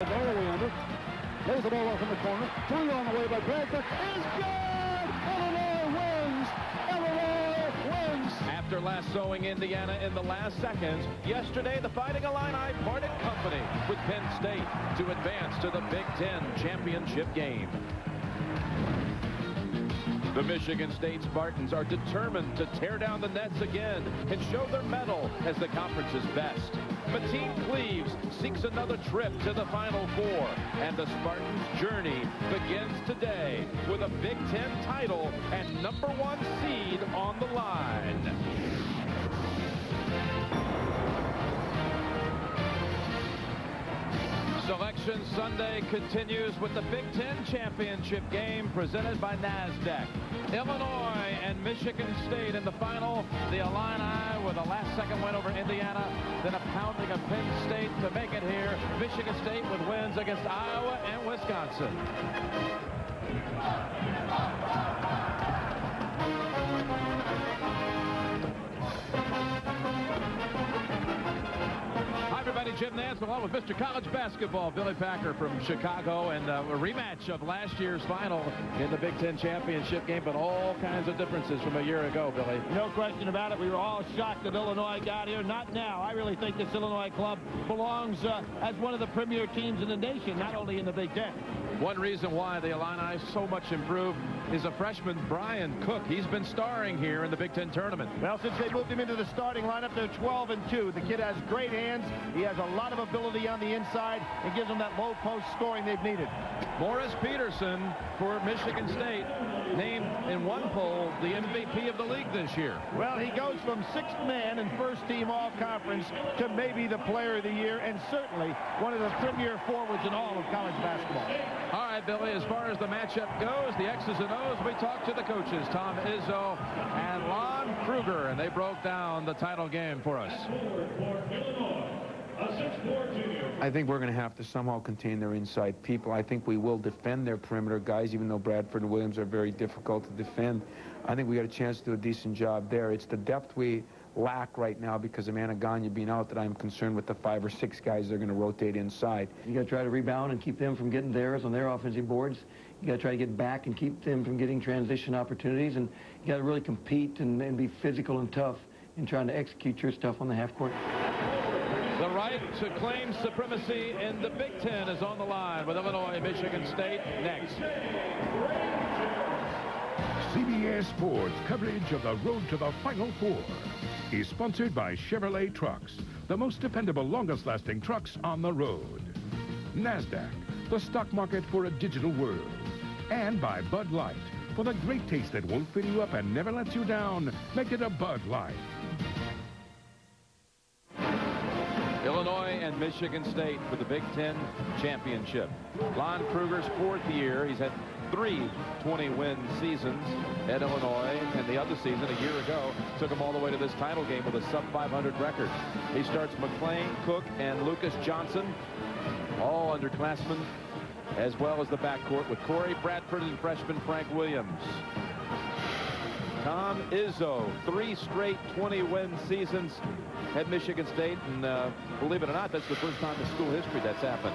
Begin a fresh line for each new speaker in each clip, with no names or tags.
All the under. Lays the ball off in the corner. Three on the way by Bradford. Is good! Illinois wins! Illinois wins!
After lassoing Indiana in the last seconds, yesterday the Fighting Illini parted company with Penn State to advance to the Big Ten championship game. The Michigan State Spartans are determined to tear down the nets again and show their mettle as the conference's best. Team Cleaves seeks another trip to the Final Four, and the Spartans' journey begins today with a Big Ten title and number one seed on the line. Selection Sunday continues with the Big Ten Championship game presented by NASDAQ. Illinois and Michigan State in the final. The Illini with a last-second win over Indiana, then a pounding of Penn State to make it here. Michigan State with wins against Iowa and Wisconsin. Jim Nantz along with Mr. College Basketball, Billy Packer from Chicago, and uh, a rematch of last year's final in the Big Ten Championship game, but all kinds of differences from a year ago, Billy.
No question about it. We were all shocked that Illinois got here. Not now. I really think this Illinois club belongs uh, as one of the premier teams in the nation, not only in the Big Ten.
One reason why the Illini so much improved is a freshman, Brian Cook. He's been starring here in the Big Ten tournament.
Well, since they moved him into the starting lineup, they're 12 and 2. The kid has great hands. He has a lot of ability on the inside and gives them that low post scoring they've needed.
Morris Peterson for Michigan State named in one poll the MVP of the league this year.
Well, he goes from sixth man and first team all conference to maybe the player of the year and certainly one of the premier forwards in all of college basketball.
All right, Billy, as far as the matchup goes, the X's and O's, we talked to the coaches, Tom Izzo and Lon Kruger, and they broke down the title game for us.
I think we're going to have to somehow contain their inside people. I think we will defend their perimeter guys, even though Bradford and Williams are very difficult to defend. I think we got a chance to do a decent job there. It's the depth we lack right now because of Anaganya being out that I'm concerned with the five or six guys they're going to rotate inside.
You got to try to rebound and keep them from getting theirs on their offensive boards. You got to try to get back and keep them from getting transition opportunities. And you got to really compete and, and be physical and tough in trying to execute your stuff on the half court.
The right to claim supremacy in the Big Ten is on the line with Illinois, Michigan State next.
CBS Sports coverage of the road to the Final Four is sponsored by Chevrolet Trucks, the most dependable, longest-lasting trucks on the road. NASDAQ, the stock market for a digital world. And by Bud Light, for the great taste that won't fill you up and never lets you down. Make it a Bud Light.
Illinois and Michigan State for the Big Ten Championship. Lon Kruger's fourth year. He's had three 20-win seasons at Illinois, and the other season, a year ago, took him all the way to this title game with a sub-500 record. He starts McClain, Cook, and Lucas Johnson, all underclassmen, as well as the backcourt with Corey Bradford and freshman Frank Williams. Tom Izzo, three straight 20-win seasons at Michigan State, and uh, believe it or not, that's the first time in school history that's happened.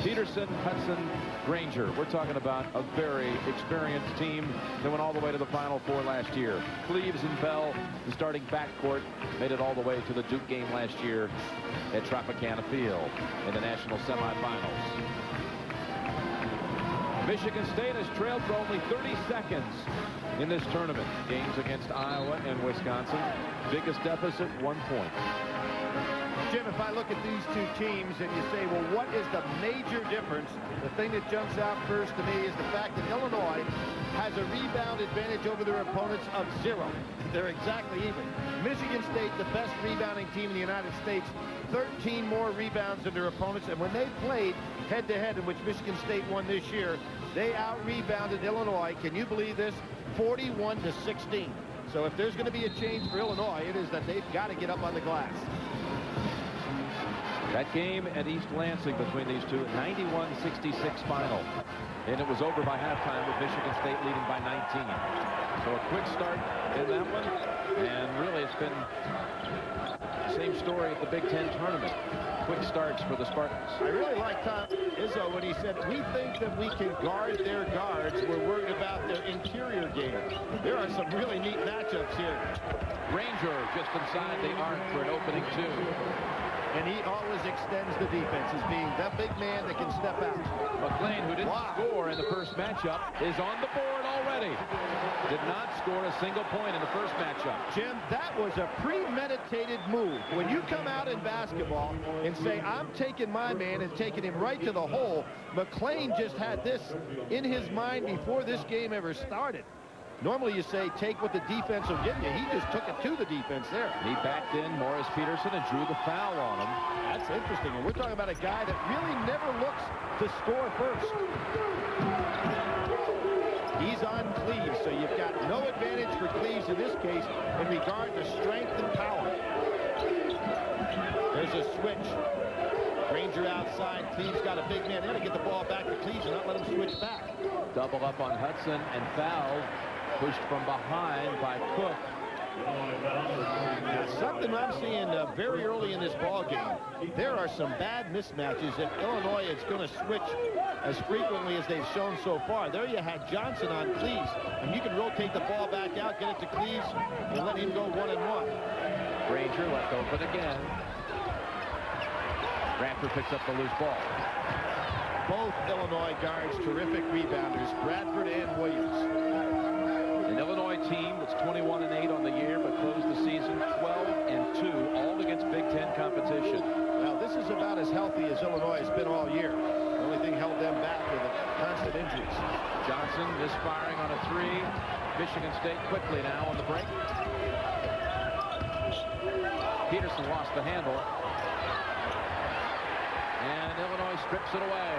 Peterson, Hutson, Granger. We're talking about a very experienced team that went all the way to the Final Four last year. Cleaves and Bell, the starting backcourt, made it all the way to the Duke game last year at Tropicana Field in the national semifinals. Michigan State has trailed for only 30 seconds in this tournament. Games against Iowa and Wisconsin. Biggest deficit, one point.
Jim, if I look at these two teams and you say, well, what is the major difference? The thing that jumps out first to me is the fact that Illinois has a rebound advantage over their opponents of zero. They're exactly even. Michigan State, the best rebounding team in the United States, 13 more rebounds than their opponents. And when they played head-to-head, -head, in which Michigan State won this year, they out-rebounded Illinois. Can you believe this? 41 to 16. So if there's going to be a change for Illinois, it is that they've got to get up on the glass.
That game at East Lansing between these two, 91-66 final. And it was over by halftime with Michigan State leading by 19. So a quick start in that one. And really it's been Same story at the Big Ten tournament. Quick starts for the Spartans.
I really like Tom uh, Izzo when he said, we think that we can guard their guards. We're worried about their interior game. There are some really neat matchups here.
Granger just inside the arc for an opening two.
And he always extends the defense as being that big man that can step out.
McClain, who didn't wow. score in the first matchup, is on the board already. Did not score a single point in the first matchup.
Jim, that was a premeditated move. When you come out in basketball and say, I'm taking my man and taking him right to the hole, McClain just had this in his mind before this game ever started. Normally you say take what the defense will give you. He just took it to the defense there.
He backed in Morris Peterson and drew the foul on him.
That's interesting. And we're talking about a guy that really never looks to score first. He's on Cleaves, so you've got no advantage for Cleaves in this case in regard to strength and power. There's a switch. Granger outside. Cleaves got a big man. They got to get the ball back to Cleaves and not let him switch back.
Double up on Hutson and foul pushed from behind by Cook.
Now, something I'm seeing uh, very early in this ball game. There are some bad mismatches. If Illinois is going to switch as frequently as they've shown so far, there you had Johnson on Cleaves, and you can rotate the ball back out, get it to Cleaves, and let him go one and one.
Granger left open again. Bradford picks up the loose ball.
Both Illinois guards terrific rebounders, Bradford and Williams.
An Illinois team that's 21 and 8 on the year, but closed the season 12 and 2, all against Big Ten competition.
Now, this is about as healthy as Illinois has been all year. The only thing held them back were the constant injuries.
Johnson misfiring on a three. Michigan State quickly now on the break. Peterson lost the handle. Illinois strips it away.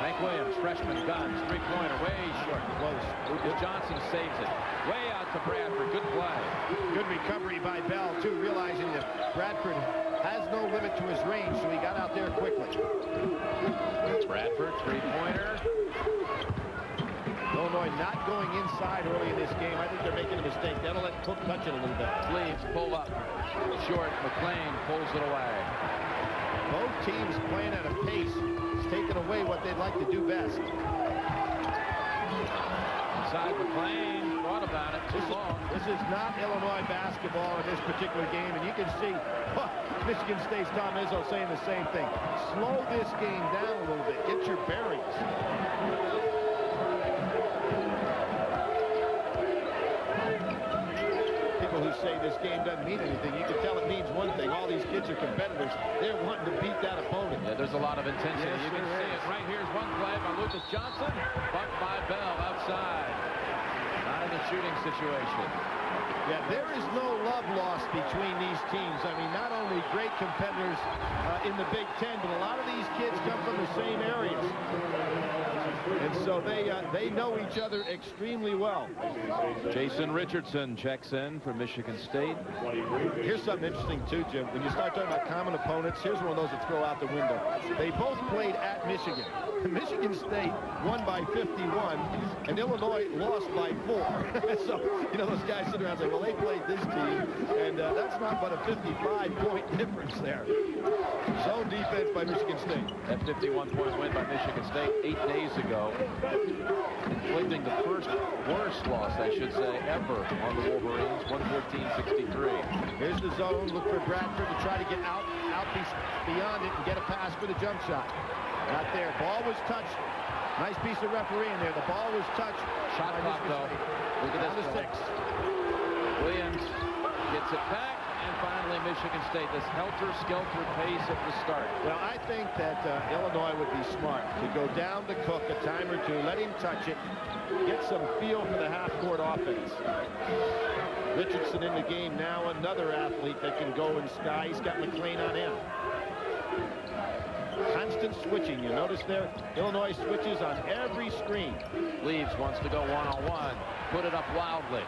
Mike Williams, freshman guns, three-pointer, way short, close. Lucas Johnson saves it. Way out to Bradford. Good play.
Good recovery by Bell, too, realizing that Bradford has no limit to his range, so he got out there quickly.
Bradford, three-pointer.
Illinois not going inside early in this game. I think they're making a mistake. That'll let Cook touch it a little bit.
Cleaves pull up. Short. McClain pulls it away.
Both teams playing at a pace taken away what they'd like to do best.
Inside McClain, thought about it too
this
long.
Is, this is not Illinois basketball in this particular game, and you can see oh, Michigan State's Tom Izzo saying the same thing. Slow this game down a little bit. Get your bearings. Say this game doesn't mean anything. You can tell it means one thing. All these kids are competitors. They're wanting to beat that opponent.
Yeah, there's a lot of intensity. Yes, you can see it. Right here's one play by Lucas Johnson. Bumped by Bell outside. Not in a shooting situation.
Yeah, there is no love lost between these teams. I mean, not only great competitors uh, in the Big Ten, but a lot of these kids come from the same areas. And so they uh, they know each other extremely well.
Jason Richardson checks in for Michigan State.
Here's something interesting too, Jim. When you start talking about common opponents, here's one of those that throw out the window. They both played at Michigan. Michigan State won by 51, and Illinois lost by four. so, you know, those guys sit around and say, well, they played this team, and uh, that's not but a 55-point difference there. Zone defense by Michigan State.
That 51-point win by Michigan State eight days ago, inflicting the first worst loss, I should say, ever on the Wolverines, 114-63.
Here's the zone. Look for Bradford to try to get out, out beyond it and get a pass for the jump shot. Not there. Ball was touched. Nice piece of refereeing there. The ball was touched.
Shot clock, though. Look at
this. six.
Williams gets it back. And finally, Michigan State, this helter-skelter pace at the start.
Well, I think that uh, Illinois would be smart to go down to Cook a time or two, let him touch it, get some feel for the half-court offense. Richardson in the game now, another athlete that can go in sky. He's got McClain on him constant switching. You notice there, Illinois switches on every screen.
Cleaves wants to go one-on-one. -on -one. Put it up wildly.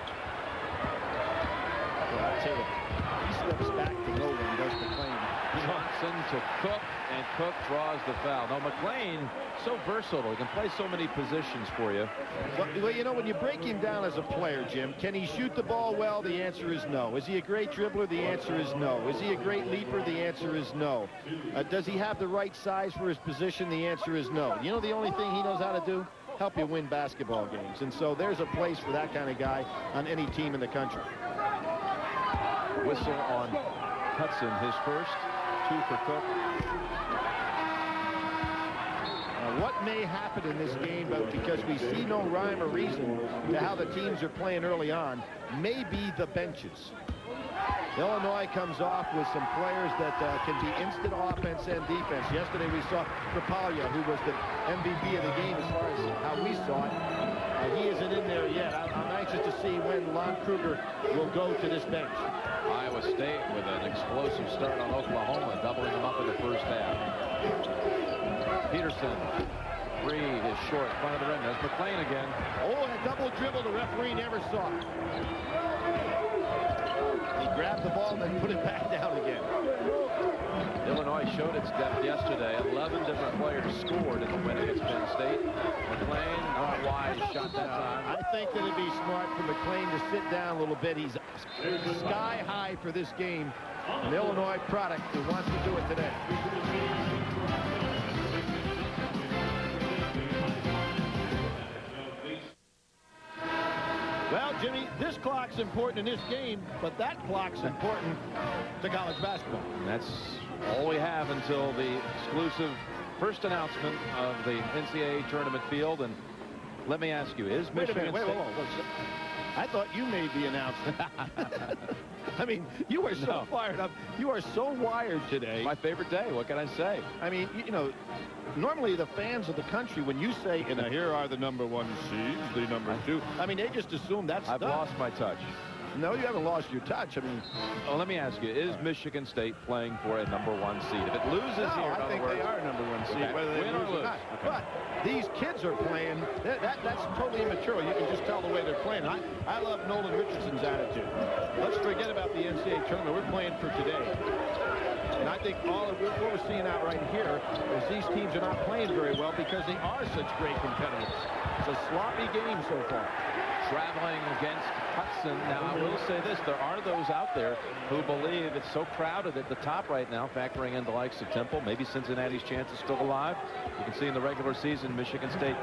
Well, I tell you, he steps back to does McClain. He
Johnson to Cook, and Cook draws the foul. Now, McClain, so versatile. He can play so many positions for you.
Well, well, you know, when you break him down as a player, Jim, can he shoot the ball well? The answer is no. Is he a great dribbler? The answer is no. Is he a great leaper? The answer is no. Uh, does he have the right size for his position? The answer is no. You know the only thing he knows how to do? Help you win basketball games. And so there's a place for that kind of guy on any team in the country.
Whistle on Hutson, his first, two for Cook.
Now, what may happen in this game, but because we see no rhyme or reason to how the teams are playing early on, may be the benches. Illinois comes off with some players that uh, can be instant offense and defense. Yesterday we saw Krupalija, who was the MVP of the game as far as how we saw it. Uh, he isn't in there yet. I'm, I'm, anxious to see when Lon Kruger will go to this bench.
Iowa State with an explosive start on Oklahoma, doubling them up in the first half. Peterson, three is short, front of the rim. There's McClain again.
Oh, and a double dribble the referee never saw. He grabbed the ball and then put it back down again.
Illinois showed its depth yesterday. 11 different players scored in the win against Penn State. McClain, not wide, shot that time.
I think that it'd be smart for McClain to sit down a little bit. He's sky high for this game. An Illinois product who wants to do it today. Well, Jimmy, this clock's important in this game, but that clock's important to college basketball.
And that's all we have until the exclusive first announcement of the NCAA tournament field. And let me ask you, is Michigan
wait,
State...
I thought you made the announcement. I mean, you are so
No.
fired up. You are so wired today.
My favorite day. What can I say?
I mean, you know, normally the fans of the country, when you say, and here are the number one seeds, the number two, I mean, they just assume that's
I've
done.
lost my touch.
No, you haven't lost your touch. I mean,
Well, let me ask you, is Michigan State playing for a number one seed? If it loses
no,
here,
I think
words,
they are number one seed,
Okay.
whether they
Win or
lose or not.
Okay.
But these kids are playing. That, that, that's totally immature. You can just tell the way they're playing. I, I love Nolan Richardson's attitude. Let's forget about the NCAA tournament. We're playing for today. And I think all of what we're seeing out right here is these teams are not playing very well because they are such great competitors. It's a sloppy game so far.
Traveling against Hutson. Now, I will say this. There are those out there who believe it's so crowded at the top right now, factoring in the likes of Temple. Maybe Cincinnati's chance is still alive. You can see in the regular season, Michigan State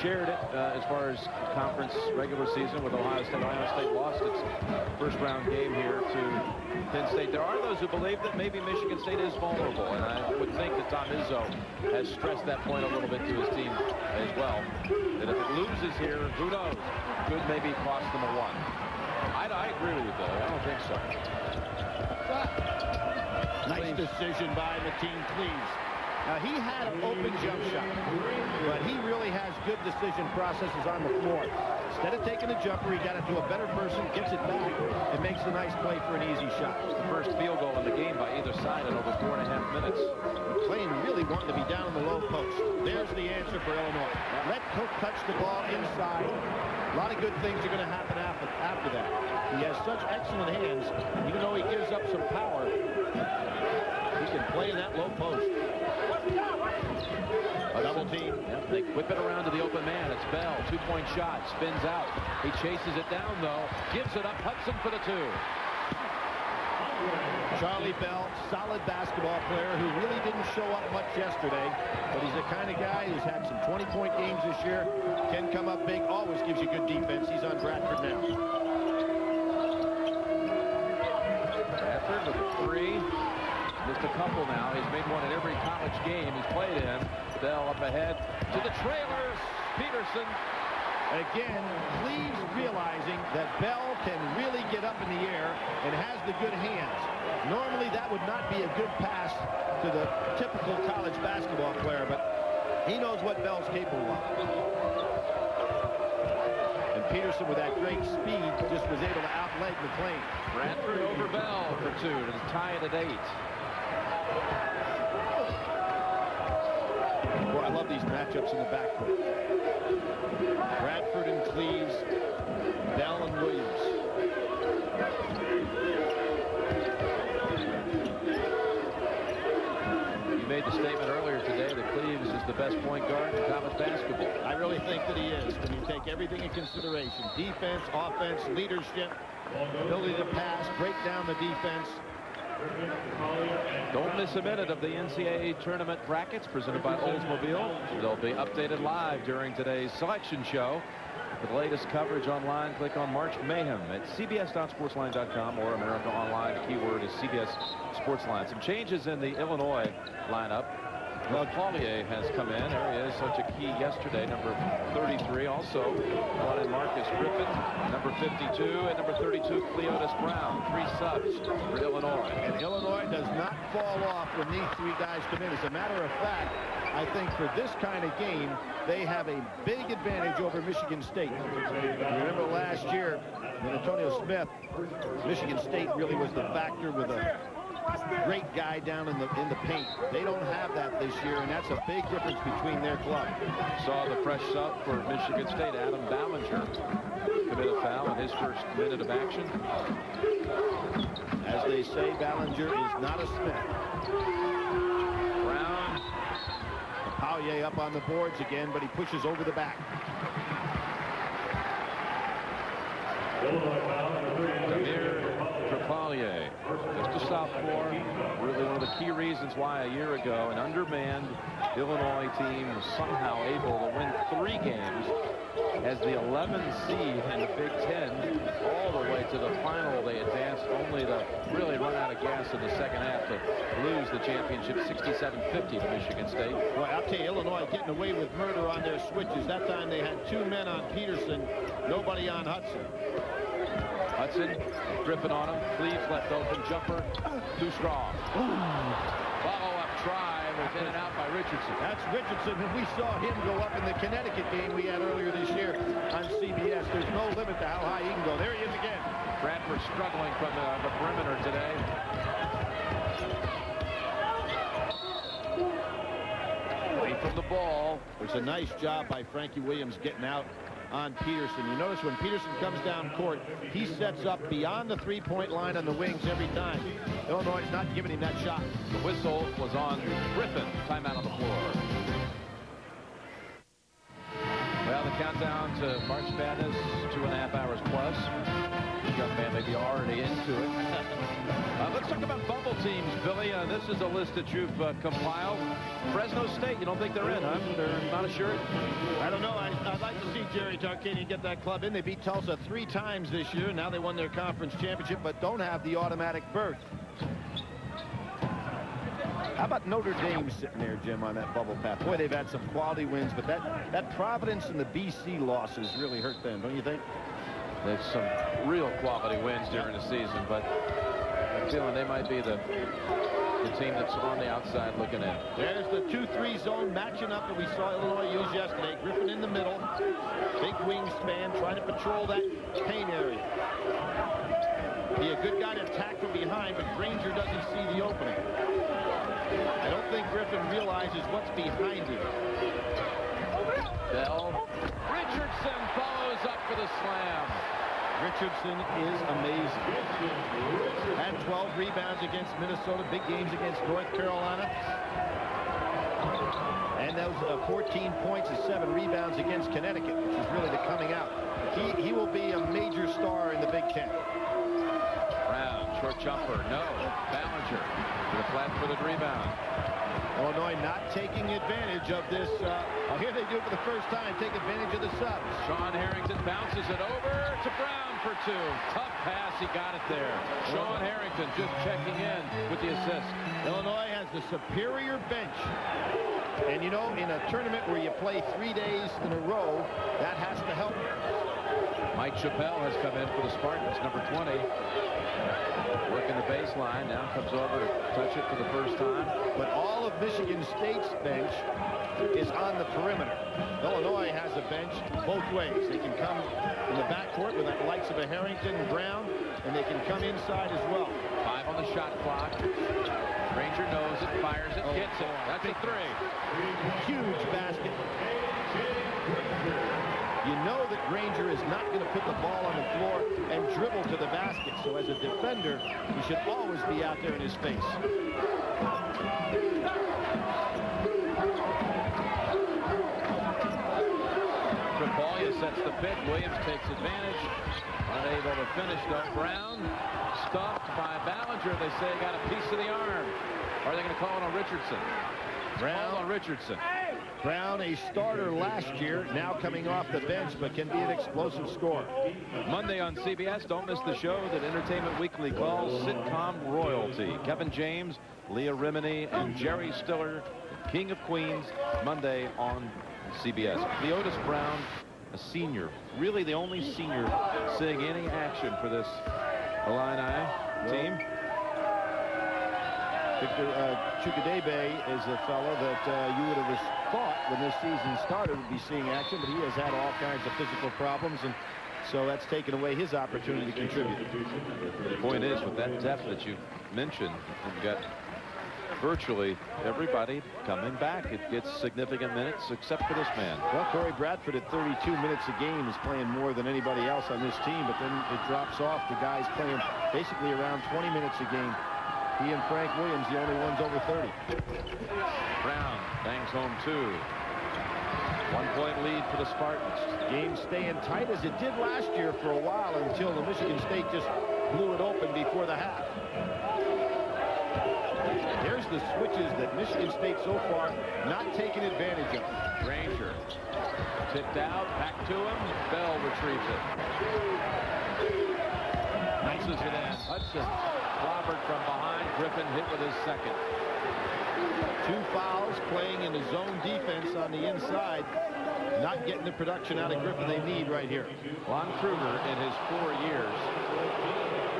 shared it uh, as far as conference regular season with Ohio State. Ohio State lost its first round game here to Penn State. There are those who believe that maybe Michigan State is vulnerable, and I would think that Tom Izzo has stressed that point a little bit to his team as well. That if it loses here, who knows? Could maybe cost them a one. I, I agree with you, though. I don't think so.
Nice decision by Mateen Cleaves. Now, he had an open jump shot, but he really has good decision processes on the floor. Instead of taking the jumper, he got it to a better person, gets it back, and makes a nice play for an easy shot.
The first field goal in the game by either side in over four and a half minutes.
McClain really wanted to be down in the low post. There's the answer for Illinois. Let Cook touch the ball inside. A lot of good things are going to happen after, after that. He has such excellent hands, even though he gives up some power, he can play in that low post. Double team.
Yep, they whip it around to the open man. It's Bell. Two-point shot. Spins out. He chases it down, though. Gives it up. Hutson for the two.
Charlie Bell, solid basketball player who really didn't show up much yesterday, but he's the kind of guy who's had some 20-point games this year, can come up big, always gives you good defense. He's on Bradford now.
Bradford with a three. Just a couple now. He's made one in every college game he's played in. Bell up ahead to the trailers. Peterson.
Again, Cleaves realizing that Bell can really get up in the air and has the good hands. Normally, that would not be a good pass to the typical college basketball player, but he knows what Bell's capable of. And Peterson, with that great speed, just was able to outleg McClain.
Bradford over Bell for two to tie it at eight.
I love these matchups in the backcourt. Bradford and Cleaves, Bell and Williams.
You made the statement earlier today that Cleaves is the best point guard in college basketball.
I really think that he is when you take everything in consideration. Defense, offense, leadership, ability to pass, break down the defense.
Don't miss a minute of the NCAA tournament brackets presented by Oldsmobile. They'll be updated live during today's selection show. For the latest coverage online, click on March Mayhem at cbs.sportsline.com or America Online. The keyword is CBS Sportsline. Some changes in the Illinois lineup. Well, has come in. There he is, such a key yesterday, number 33. Also brought in Marcus Griffin, number 52, and number 32, Cleotis Brown. Three subs for Illinois.
And Illinois does not fall off when these three guys come in. As a matter of fact, I think for this kind of game, they have a big advantage over Michigan State. Remember last year when Antonio Smith, Michigan State really was the factor with a great guy down in the in the paint. They don't have that this year, and that's a big difference between their club.
Saw the fresh sub for Michigan State, Adam Ballinger, commit a foul in his first minute of action.
As they say, Ballinger is not a Smith.
Brown.
Paulier up on the boards again, but he pushes over the back.
Amir Krupalija, just a sophomore. Really one of the key reasons why a year ago an undermanned Illinois team was somehow able to win three games as the 11th seed in the Big Ten all the way to the final. They advanced only to really run out of gas in the second half to lose the championship 67-50 to Michigan State.
Well, I'll tell you, Illinois getting away with murder on their switches. That time they had two men on Peterson, nobody on Hutson.
Hutson, Griffin on him, Cleaves left open, jumper, too strong. Follow-up try was in and out by Richardson.
That's Richardson, and we saw him go up in the Connecticut game we had earlier this year on CBS. There's no limit to how high he can go. There he is again.
Bradford struggling from the, the perimeter today. Away from the ball.
There's a nice job by Frankie Williams getting out on Peterson. You notice when Peterson comes down court, he sets up beyond the three-point line on the wings every time. Illinois is not giving him that shot.
The whistle was on Griffin. Timeout on the floor. Well, the countdown to March Madness, two and a half hours plus. Young man may be already into it. Uh, let's talk about bubble teams, Billy. Uh, this is a list that you've uh, compiled. Fresno State, you don't think they're in, huh? They're not assured?
I don't know. I, would like to see Jerry Tarkanian get that club in. They beat Tulsa three times this year. Now they won their conference championship, but don't have the automatic berth. How about Notre Dame sitting there, Jim, on that bubble path? Boy, they've had some quality wins, but that, that Providence and the BC losses really hurt them, don't you think?
There's some real quality wins during the season, but I'm feeling they might be the the team that's on the outside looking in.
There's the 2-3 zone matching up that we saw Illinois use yesterday. Griffin in the middle. Big wingspan trying to patrol that paint area. Be a good guy to attack from behind, but Granger doesn't see the opening. I don't think Griffin realizes what's behind him.
Bell. Richardson follows up for the slam.
Richardson is amazing. Had 12 rebounds against Minnesota, big games against North Carolina. And those uh, 14 points and seven rebounds against Connecticut, which is really the coming out. He, he will be a major star in the Big Ten.
Brown, short jumper, no. Ballinger, to the flat footed rebound.
Illinois not taking advantage of this. Uh, oh, here they do it for the first time. Take advantage of the subs.
Sean Harrington bounces it over to Brown for two. Tough pass. He got it there. Sean Harrington just checking in with the assist.
Illinois has the superior bench. And, you know, in a tournament where you play three days in a row, that has to help.
Mike Chappell has come in for the Spartans, number 20. Working the baseline, now comes over to touch it for the first time.
But all of Michigan State's bench is on the perimeter. Illinois has a bench both ways. They can come in the backcourt with the likes of a Harrington and Brown, and they can come inside as well.
Five on the shot clock. Granger knows it, fires it, oh, gets it. That's a three.
Huge basket. You know that Granger is not going to put the ball on the floor and dribble to the basket. So as a defender, he should always be out there in his face.
Krupalija sets the pick. Williams takes advantage. Unable to finish though. Brown stopped by Ballinger. They say got a piece of the arm. Are they going to call it on Richardson? Brown on Richardson.
Brown, a starter last year, now coming off the bench, but can be an explosive scorer.
Monday on CBS, don't miss the show that Entertainment Weekly calls Sitcom Royalty. Kevin James, Leah Remini, and Jerry Stiller, King of Queens, Monday on CBS. Cleotis Brown, a senior, really the only senior seeing any action for this Illini team.
Victor uh, Chukwudebe is a fellow that uh, you would have thought when this season started would be seeing action, but he has had all kinds of physical problems, and so that's taken away his opportunity to contribute.
The point is, with that depth that you mentioned, you've got virtually everybody coming back. It gets significant minutes except for this man.
Well, Corey Bradford at 32 minutes a game is playing more than anybody else on this team, but then it drops off. The guys playing basically around 20 minutes a game. He and Frank Williams, the only ones over 30.
Brown bangs home two. One point lead for the Spartans.
Game staying tight as it did last year for a while until the Michigan State just blew it open before the half. There's the switches that Michigan State so far not taking advantage of.
Granger tipped out, back to him. Bell retrieves it. Bounces it in. Hutson clobbered from behind. Griffin hit with his second.
Two fouls playing in the zone defense on the inside. Not getting the production out of Griffin they need right here.
Lon Kruger in his four years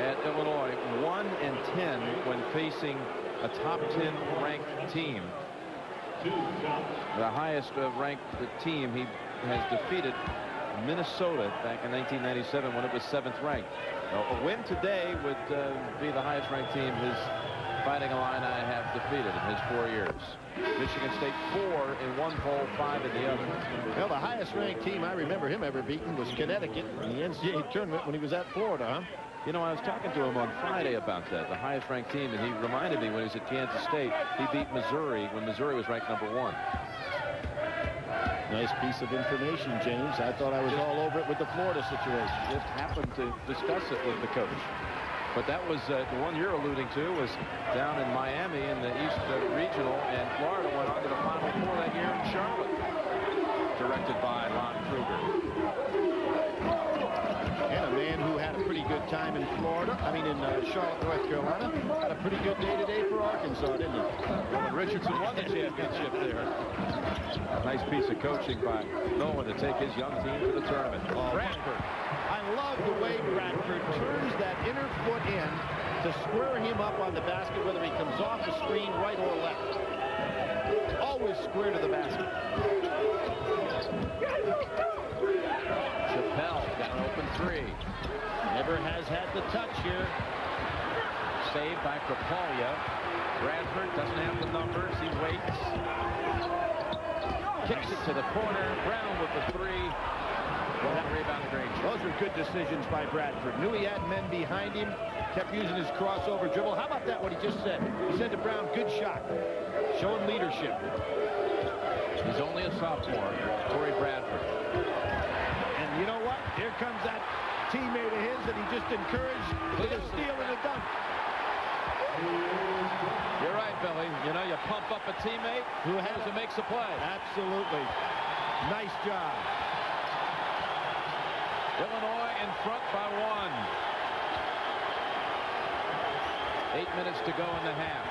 at Illinois, 1 and 10 when facing a top 10 ranked team. The highest ranked team he has defeated Minnesota back in 1997 when it was seventh ranked. A win today would uh, be the highest ranked team his Fighting Illini have defeated in his four years. Michigan State four in one poll, five in the other.
Well, the highest ranked team I remember him ever beating was Connecticut in the NCAA tournament when he was at Florida, huh?
You know, I was talking to him on Friday about that, the highest ranked team, and he reminded me when he was at Kansas State, he beat Missouri when Missouri was ranked number one.
Nice piece of information, James. I thought I was all over it with the Florida situation.
Just happened to discuss it with the coach. But that was uh, the one you're alluding to was down in Miami in the East uh, Regional, and Florida went on to the Final Four that year in Charlotte, directed by Lon Kruger.
And a man who had a pretty good time in Florida, I mean in uh, Charlotte, North Carolina, had a pretty good day-to-day for Arkansas, didn't he?
Well, Richardson won the championship there. Nice piece of coaching by Nolan to take his young team to the tournament.
Oh, Bradford. I love the way Bradford turns that inner foot in to square him up on the basket, whether he comes off the screen right or left. Always square to the basket.
Chappell got an open three.
Has had the touch here.
Saved by Krupalija. Bradford doesn't have the numbers. He waits. Kicks it to the corner. Brown with the three. Well, that rebound Granger.
Those are good decisions by Bradford. Knew he had men behind him. Kept using his crossover dribble. How about that, what he just said? He said to Brown, good shot. Showing leadership.
He's only a sophomore, Corey Bradford.
And you know what? Here comes that teammate of his that he just encouraged with a steal and a dunk.
You're right, Billy. You know, you pump up a teammate who has to make a play.
Absolutely. Nice job.
Illinois in front by one. Eight minutes to go in the half.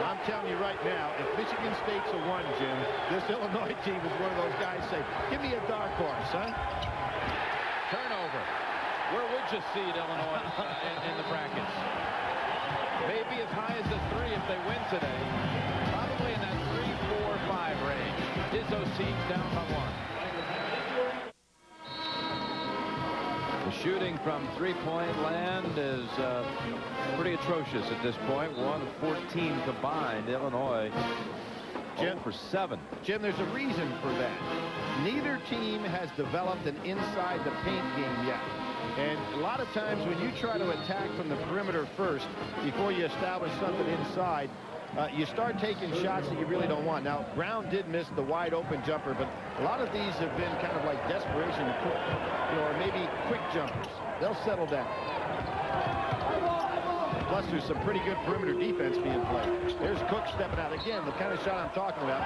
Well, I'm telling you right now, if Michigan State's a one, Jim, this Illinois team is one of those guys say, give me a dark horse, huh?
Turnover. seed, would you see it, Illinois in, in the brackets? Maybe as high as a three if they win today. Probably in that three, four, five range. Izzo's team's down by one. The shooting from three-point land is uh, pretty atrocious at this point. 1 of 14 combined. Illinois Jim, for 7.
Jim, there's a reason for that. Neither team has developed an inside the paint game yet. And a lot of times when you try to attack from the perimeter first, before you establish something inside, uh, you start taking shots that you really don't want. Now, Brown did miss the wide open jumper, but a lot of these have been kind of like desperation, you know, or maybe quick jumpers. They'll settle down. Plus, there's some pretty good perimeter defense being played. There's Cook stepping out. Again, the kind of shot I'm talking about.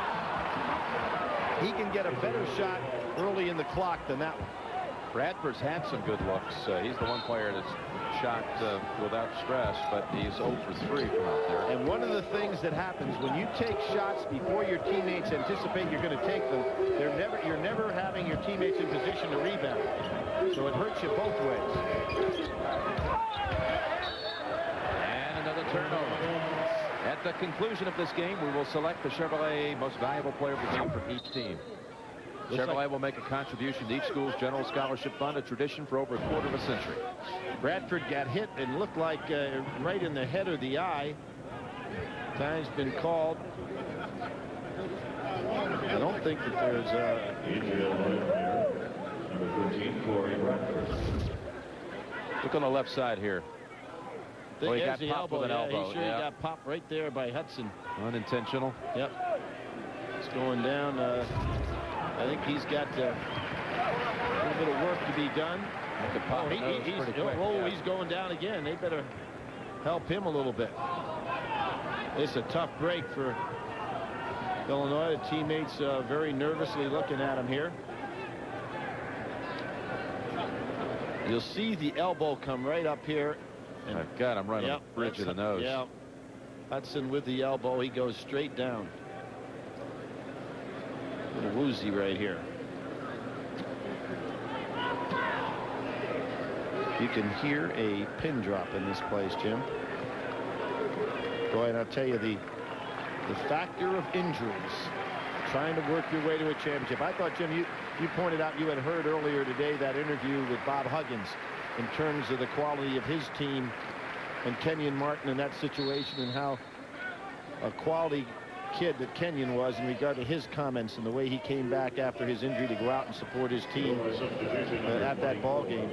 He can get a better shot early in the clock than that one.
Bradford's had some good looks. Uh, he's the one player that's shot uh, without stress, but he's 0 for 3 from out there.
And one of the things that happens when you take shots before your teammates anticipate you're going to take them, they're never you're never having your teammates in position to rebound. So it hurts you both ways.
And another turnover. At the conclusion of this game, we will select the Chevrolet most valuable player of the game for each team. Chevrolet will make a contribution to each school's general scholarship fund, a tradition for over a quarter of a century.
Bradford got hit and looked like uh, right in the head or the eye. Time's been called. I don't think that there's uh,
Look on the left side here. Oh, he got
the
popped
elbow.
with an
yeah,
elbow,
He sure
yeah.
got popped right there by Hutson.
Unintentional.
Yep. It's going down. Uh, I think he's got uh, a little bit of work to be done. Oh,
the
he, he's, oh,
quick,
oh,
yeah.
he's going down again. They better help him a little bit. It's a tough break for Illinois. The teammates uh, very nervously looking at him here. You'll see the elbow come right up here. And
I've got him right on the bridge of the nose.
Yeah. Hutson with the elbow. He goes straight down. Little woozy right here. You can hear a pin drop in this place, Jim. Boy, and I'll tell you, the, the factor of injuries, trying to work your way to a championship. I thought, Jim, you, you pointed out you had heard earlier today that interview with Bob Huggins in terms of the quality of his team and Kenyon Martin in that situation and how a quality kid that Kenyon was in regard to his comments and the way he came back after his injury to go out and support his team uh, at that ball game.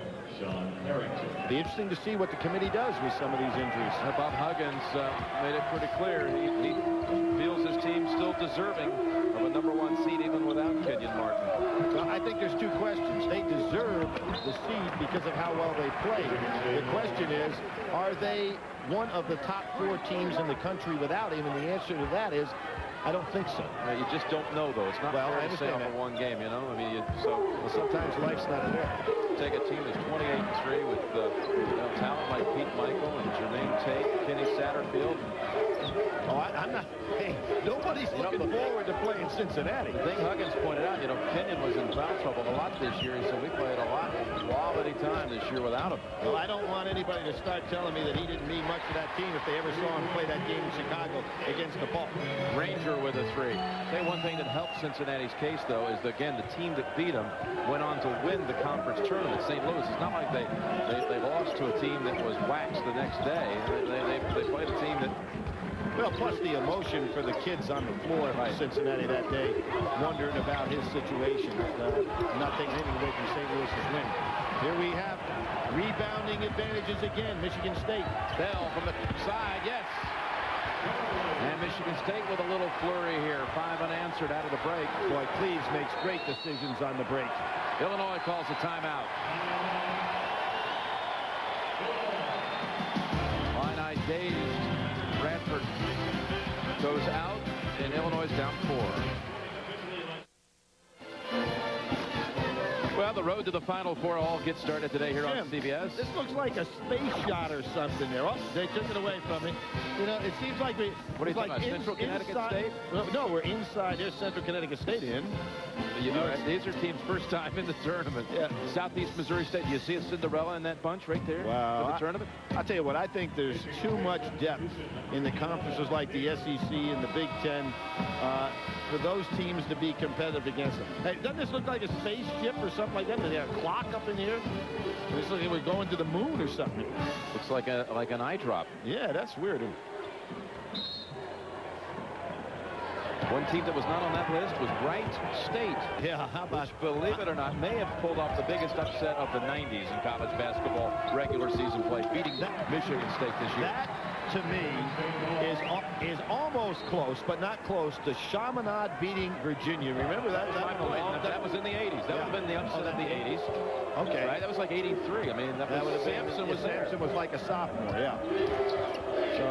Be interesting to see what the committee does with some of these injuries.
Bob Huggins uh, made it pretty clear he, he feels his team still deserving of a number one seed even without Kenyon Martin.
Well, I think there's two questions. They deserve the seed because of how well they played. The question is, are they one of the top four teams in the country without him? And the answer to that is, I don't think so.
You just don't know, though. It's not
Well, I
fair to say off one game, you know? I mean, you, so
Well, sometimes life's not fair.
take a team that's 28-3 with uh, you know, talent like Pete Mickeal and Jermaine Tate, Kenny Satterfield.
Oh, I, I'm not. Hey, nobody's
You know,
looking
the-
forward to playing Cincinnati.
The thing Huggins pointed out, you know, Kenyon was in foul trouble a lot this year. He said we played a lot quality time this year without him.
Well, I don't want anybody to start telling me that he didn't mean much to that team if they ever saw him play that game in Chicago against the Bulls.
Granger with a three. Say one thing that helped Cincinnati's case, though, is that, again the team that beat them went on to win the conference tournament. St. Louis. It's not like they they, they lost to a team that was waxed the next day. They, they, they played a team that
Well, plus the emotion for the kids on the floor
Right.
Cincinnati that day, wondering about his situation. Uh, not taking anything away from St. Louis's win. Here we have rebounding advantages again. Michigan State.
Bell from the side, yes. And Michigan State with a little flurry here. Five unanswered out of the break.
Boy, Cleaves makes great decisions on the break.
Illinois calls a timeout. Illini dazed. Goes out, and Illinois is down four. Well, the road to the Final Four all gets started today here on
Jim,
CBS.
This looks like a space shot or something there. Oh, they took it away from me. You know, it seems like we.
What are you
it's
talking
like
about, Central Connecticut
inside-
State?
Well, no, we're inside. There's Central Connecticut State in.
You know, these are teams' first time in the tournament.
Yeah.
Southeast Missouri State. You see a Cinderella in that bunch right there
Wow,
for the tournament?
I'll tell you what, I think there's too much depth in the conferences like the SEC and the Big Ten uh, for those teams to be competitive against them. Hey, doesn't this look like a spaceship or something like that? They have a clock up in here? Looks like we're going to the moon or something.
Looks like a like an eye drop.
Yeah, that's weird.
One team that was not on that list was Wright State.
Yeah, how about...
Which, believe it or not, may have pulled off the biggest upset of the 90s in college basketball regular season play, beating that, Michigan State this year.
That, to me, is is almost close, but not close, to Chaminade beating Virginia. Remember that?
That, that, that, was in the 80s. That yeah. would have been the upset oh, of the 80s.
Okay.
Right? That was like 83. I mean, that, that was, Sampson was there.
Sampson was like a sophomore, yeah. So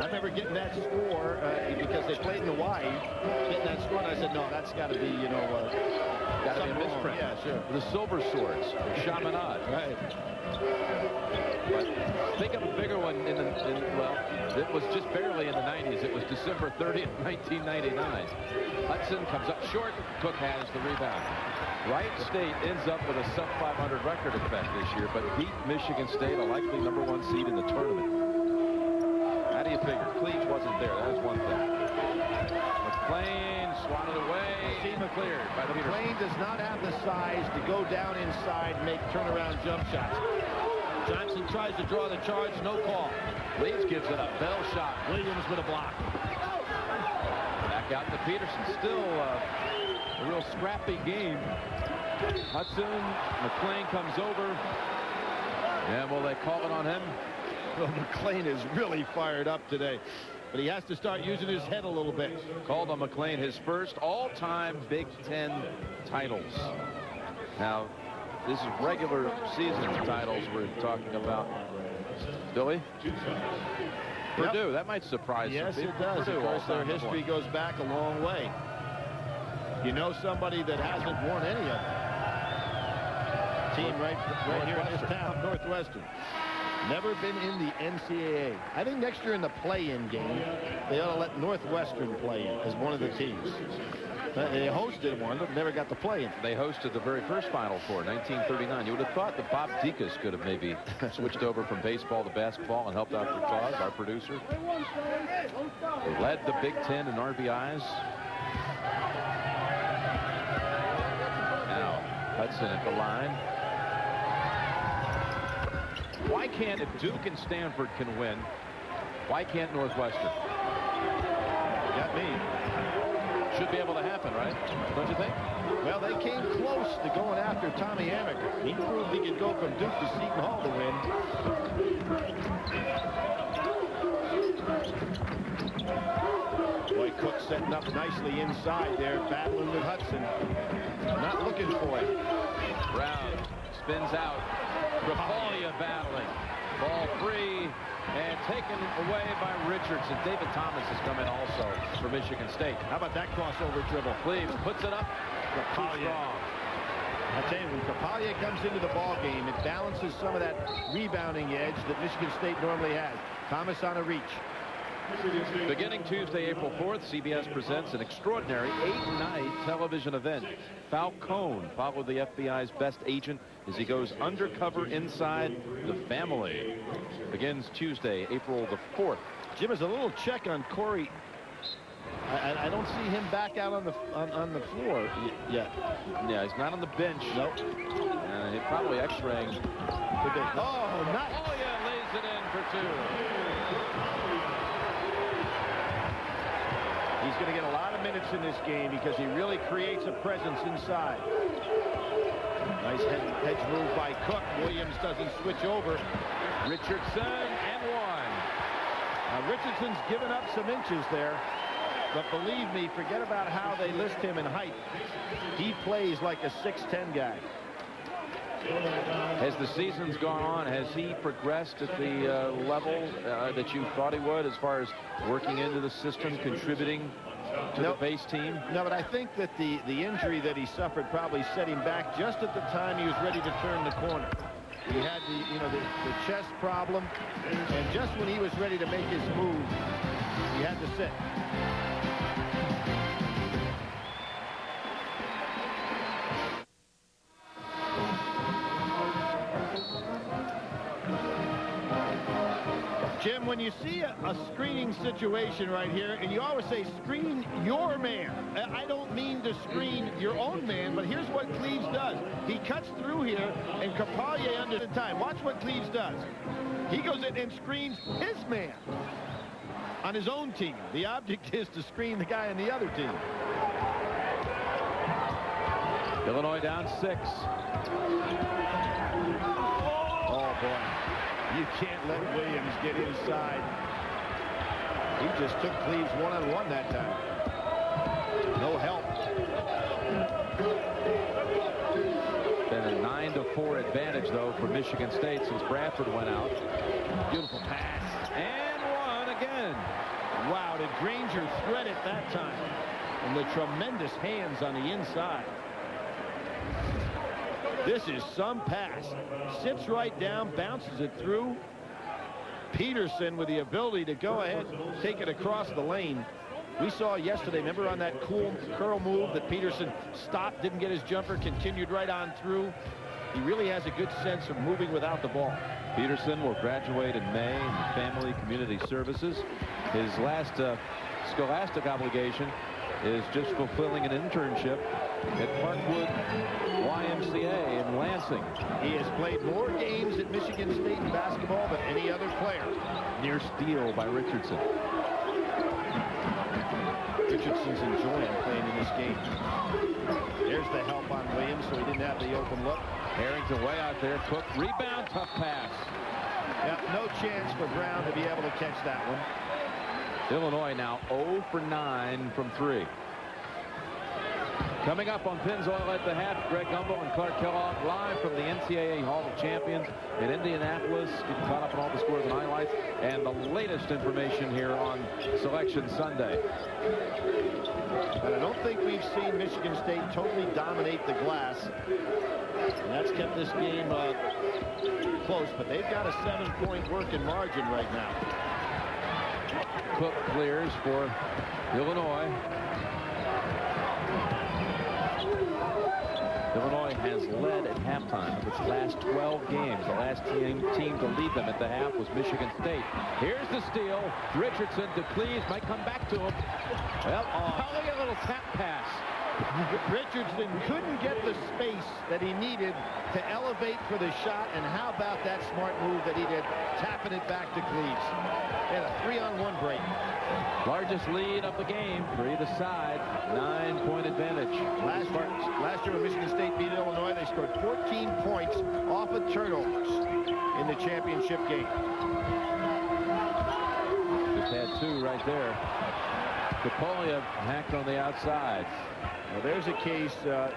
I remember getting that score uh, because they played in Hawaii, getting that score, and I said, no, that's got to be, you know, uh,
got to be a misprint.
Yeah, sure.
The Silver Swords, Chaminade.
Right.
But think of a bigger one in the, in, well, it was just barely in the 90s. It was December 30th, 1999. Hutson comes up short. Cook has the rebound. Wright State ends up with a sub-500 record effect this year, but beat Michigan State, a likely number one seed in the tournament. How do you figure? Cleaves wasn't there. That was one thing. McClain swatted away. Seema cleared by the
McClain does not have the size to go down inside and make turnaround jump shots. Johnson tries to draw the charge. No call.
Leeds gives it a bell shot.
Williams with a block.
Back out to Peterson. Still uh, a real scrappy game. Hutson, McClain comes over. And will they call it on him?
Well, McClain is really fired up today. But he has to start using his head a little bit.
Called on McClain his first all-time Big Ten titles. Now, this is regular season titles we're talking about. Billy? Yep. Purdue, that might surprise
yes,
some
Yes, it does.
Purdue
of course, their history goes back a long way. You know somebody that hasn't won any of them? Team right, right here in this town, Northwestern. Never been in the NCAA. I think next year in the play-in game, they ought to let Northwestern play in as one of the teams. They hosted one, but never got to play in.
They hosted the very first Final Four, 1939. You would have thought that Bob Dekas could have maybe switched over from baseball to basketball and helped out the cause, our producer. They led the Big Ten in RBIs. Now, Hutson at the line. Why can't, if Duke and Stanford can win, why can't Northwestern?
Got me.
Should be able to happen, right? Don't you think?
Well, they came close to going after Tommy Amaker. He proved he could go from Duke to Seton Hall to win. Boy, Cook setting up nicely inside there, battling with Hutson. Not looking for it.
Brown spins out. Krupalija battling. Ball free and taken away by Richardson. David Thomas has come in also for Michigan State.
How about that crossover dribble?
Cleaves puts it up.
Krupalija. I tell you, when Krupalija comes into the ball game, it balances some of that rebounding edge that Michigan State normally has. Thomas on a reach.
Beginning Tuesday, April 4th, CBS presents an extraordinary eight-night television event. Falcone followed the FBI's best agent as he goes undercover inside the family. Begins Tuesday, April the 4th.
Jim is a little check on Corey. I, I, don't see him back out on the on, on the floor yet.
Yeah, he's not on the bench.
Nope.
Uh, he's probably x-raying.
Oh, nice.
Oh, yeah, lays it in for two.
He's going to get a lot of minutes in this game because he really creates a presence inside. Nice head, hedge move by Cook. Williams doesn't switch over. Richardson and one. Now, Richardson's given up some inches there. But believe me, forget about how they list him in height. He plays like a 6'10 guy.
As the season's gone on, has he progressed at the uh, level uh, that you thought he would as far as working into the system, contributing to no, the base team?
No, but I think that the, the injury that he suffered probably set him back just at the time he was ready to turn the corner. He had the, you know, the, the chest problem, and just when he was ready to make his move, he had to sit. You see a, a, screening situation right here, and you always say screen your man. Uh, I don't mean to screen your own man, but here's what Cleaves does. He cuts through here, and Krupalija under the time. Watch what Cleaves does. He goes in and screens his man. on his own team. The object is to screen the guy on the other team.
Illinois down six.
Oh, boy. You can't let Williams get inside. He just took Cleaves one-on-one -on -one that time. No help.
Been a 9 to 4 advantage, though, for Michigan State since Bradford went out.
Beautiful pass. And one again. Wow, did Granger thread it that time? And the tremendous hands on the inside. This is some pass. Sits right down, bounces it through. Peterson with the ability to go ahead, take it across the lane. We saw yesterday, remember on that cool curl move that Peterson stopped, didn't get his jumper, continued right on through. He really has a good sense of moving without the ball.
Peterson will graduate in May in Family Community Services. His last uh, scholastic obligation is just fulfilling an internship at Parkwood YMCA in Lansing.
He has played more games at Michigan State in basketball than any other player.
Near steal by Richardson.
Richardson's enjoying playing in this game. There's the help on Williams, so he didn't have the open look.
Harrington way out there. Cook rebound, tough pass.
Yep, no chance for Brown to be able to catch that one.
Illinois now 0 for 9 from 3. Coming up on Pennzoil at the half, Greg Gumbel and Clark Kellogg live from the NCAA Hall of Champions in Indianapolis. Get caught up on all the scores and highlights and the latest information here on Selection Sunday.
But I don't think we've seen Michigan State totally dominate the glass. And that's kept this game uh, close, but they've got a seven-point working margin right now.
Cook clears for Illinois. Illinois has led at halftime of its last 12 games. The last team, team to lead them at the half was Michigan State. Here's the steal. Richardson to Cleaves might come back to him. Well, oh, probably a little tap pass.
Richardson couldn't get the space that he needed to elevate for the shot, and how about that smart move that he did, tapping it back to Cleaves. And a three-on-one break.
Largest lead of the game for either side. Nine-point advantage.
Last year, last year when Michigan State beat Illinois, they scored 14 points off of turnovers in the championship game.
Just had two right there. Krupalija hacked on the outside.
Well, there's a case, uh,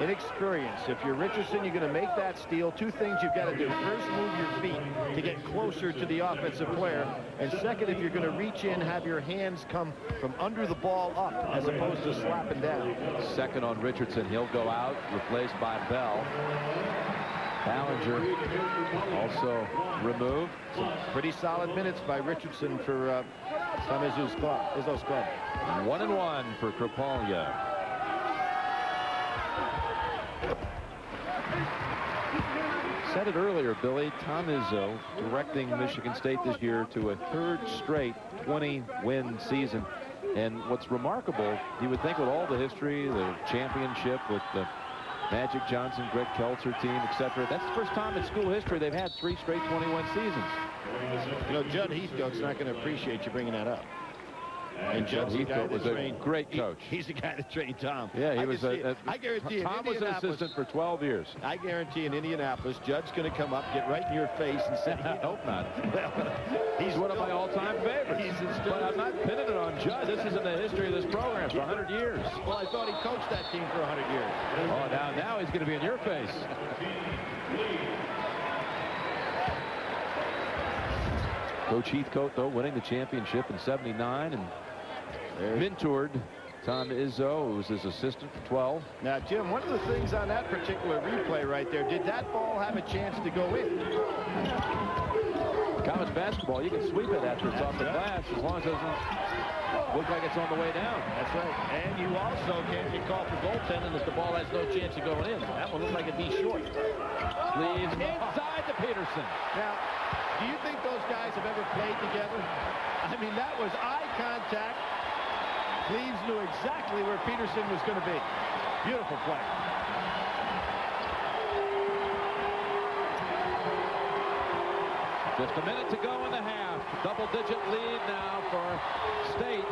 inexperience. If you're Richardson, you're going to make that steal. Two things you've got to do. First, move your feet to get closer to the offensive player. And second, if you're going to reach in, have your hands come from under the ball up as opposed to slapping down.
Second on Richardson. He'll go out, replaced by Bell. Ballinger also removed.
Pretty solid minutes by Richardson for uh, Tom Izzo's club. Izzo's club.
One and one for Krupalija. Said it earlier, Billy. Tom Izzo directing Michigan State this year to a third straight 20-win season. And what's remarkable, you would think with all the history, the championship with the Magic Johnson, Greg Kelser team, etc. That's the first time in school history they've had three straight 21 seasons.
You know, Judd Heathcote's not going to appreciate you bringing that up.
And Judd Heathcote was a great coach.
He, he's the guy that trained Tom.
Yeah, he
I
was.
A,
a,
I guarantee.
Tom was an assistant for 12 years.
I guarantee in Indianapolis, Judd's going to come up, get right in your face, and say,
"I hope not."
he's
one of my all-time favorites.
He's
but I'm not pinning it on Judd. This is in the history of this program for 100 years.
Well, I thought he coached that team for 100 years.
Oh, now now he's going to be in your face. Coach Heathcote, though, winning the championship in 79 and mentored Tom Izzo, who was his assistant for 12.
Now, Jim, one of the things on that particular replay right there, did that ball have a chance to go in?
College basketball, you can sweep it after it's off the glass as long as it doesn't look like it's on the way down.
That's right. And you also can get called for goaltending if the ball has no chance of going in. That one looked like it'd be short.
Leaves inside to Peterson.
Now, do you think those guys have ever played together? I mean, that was eye contact. Cleaves knew exactly where Peterson was going to be. Beautiful play.
Just a minute to go in the half. Double-digit lead now for State.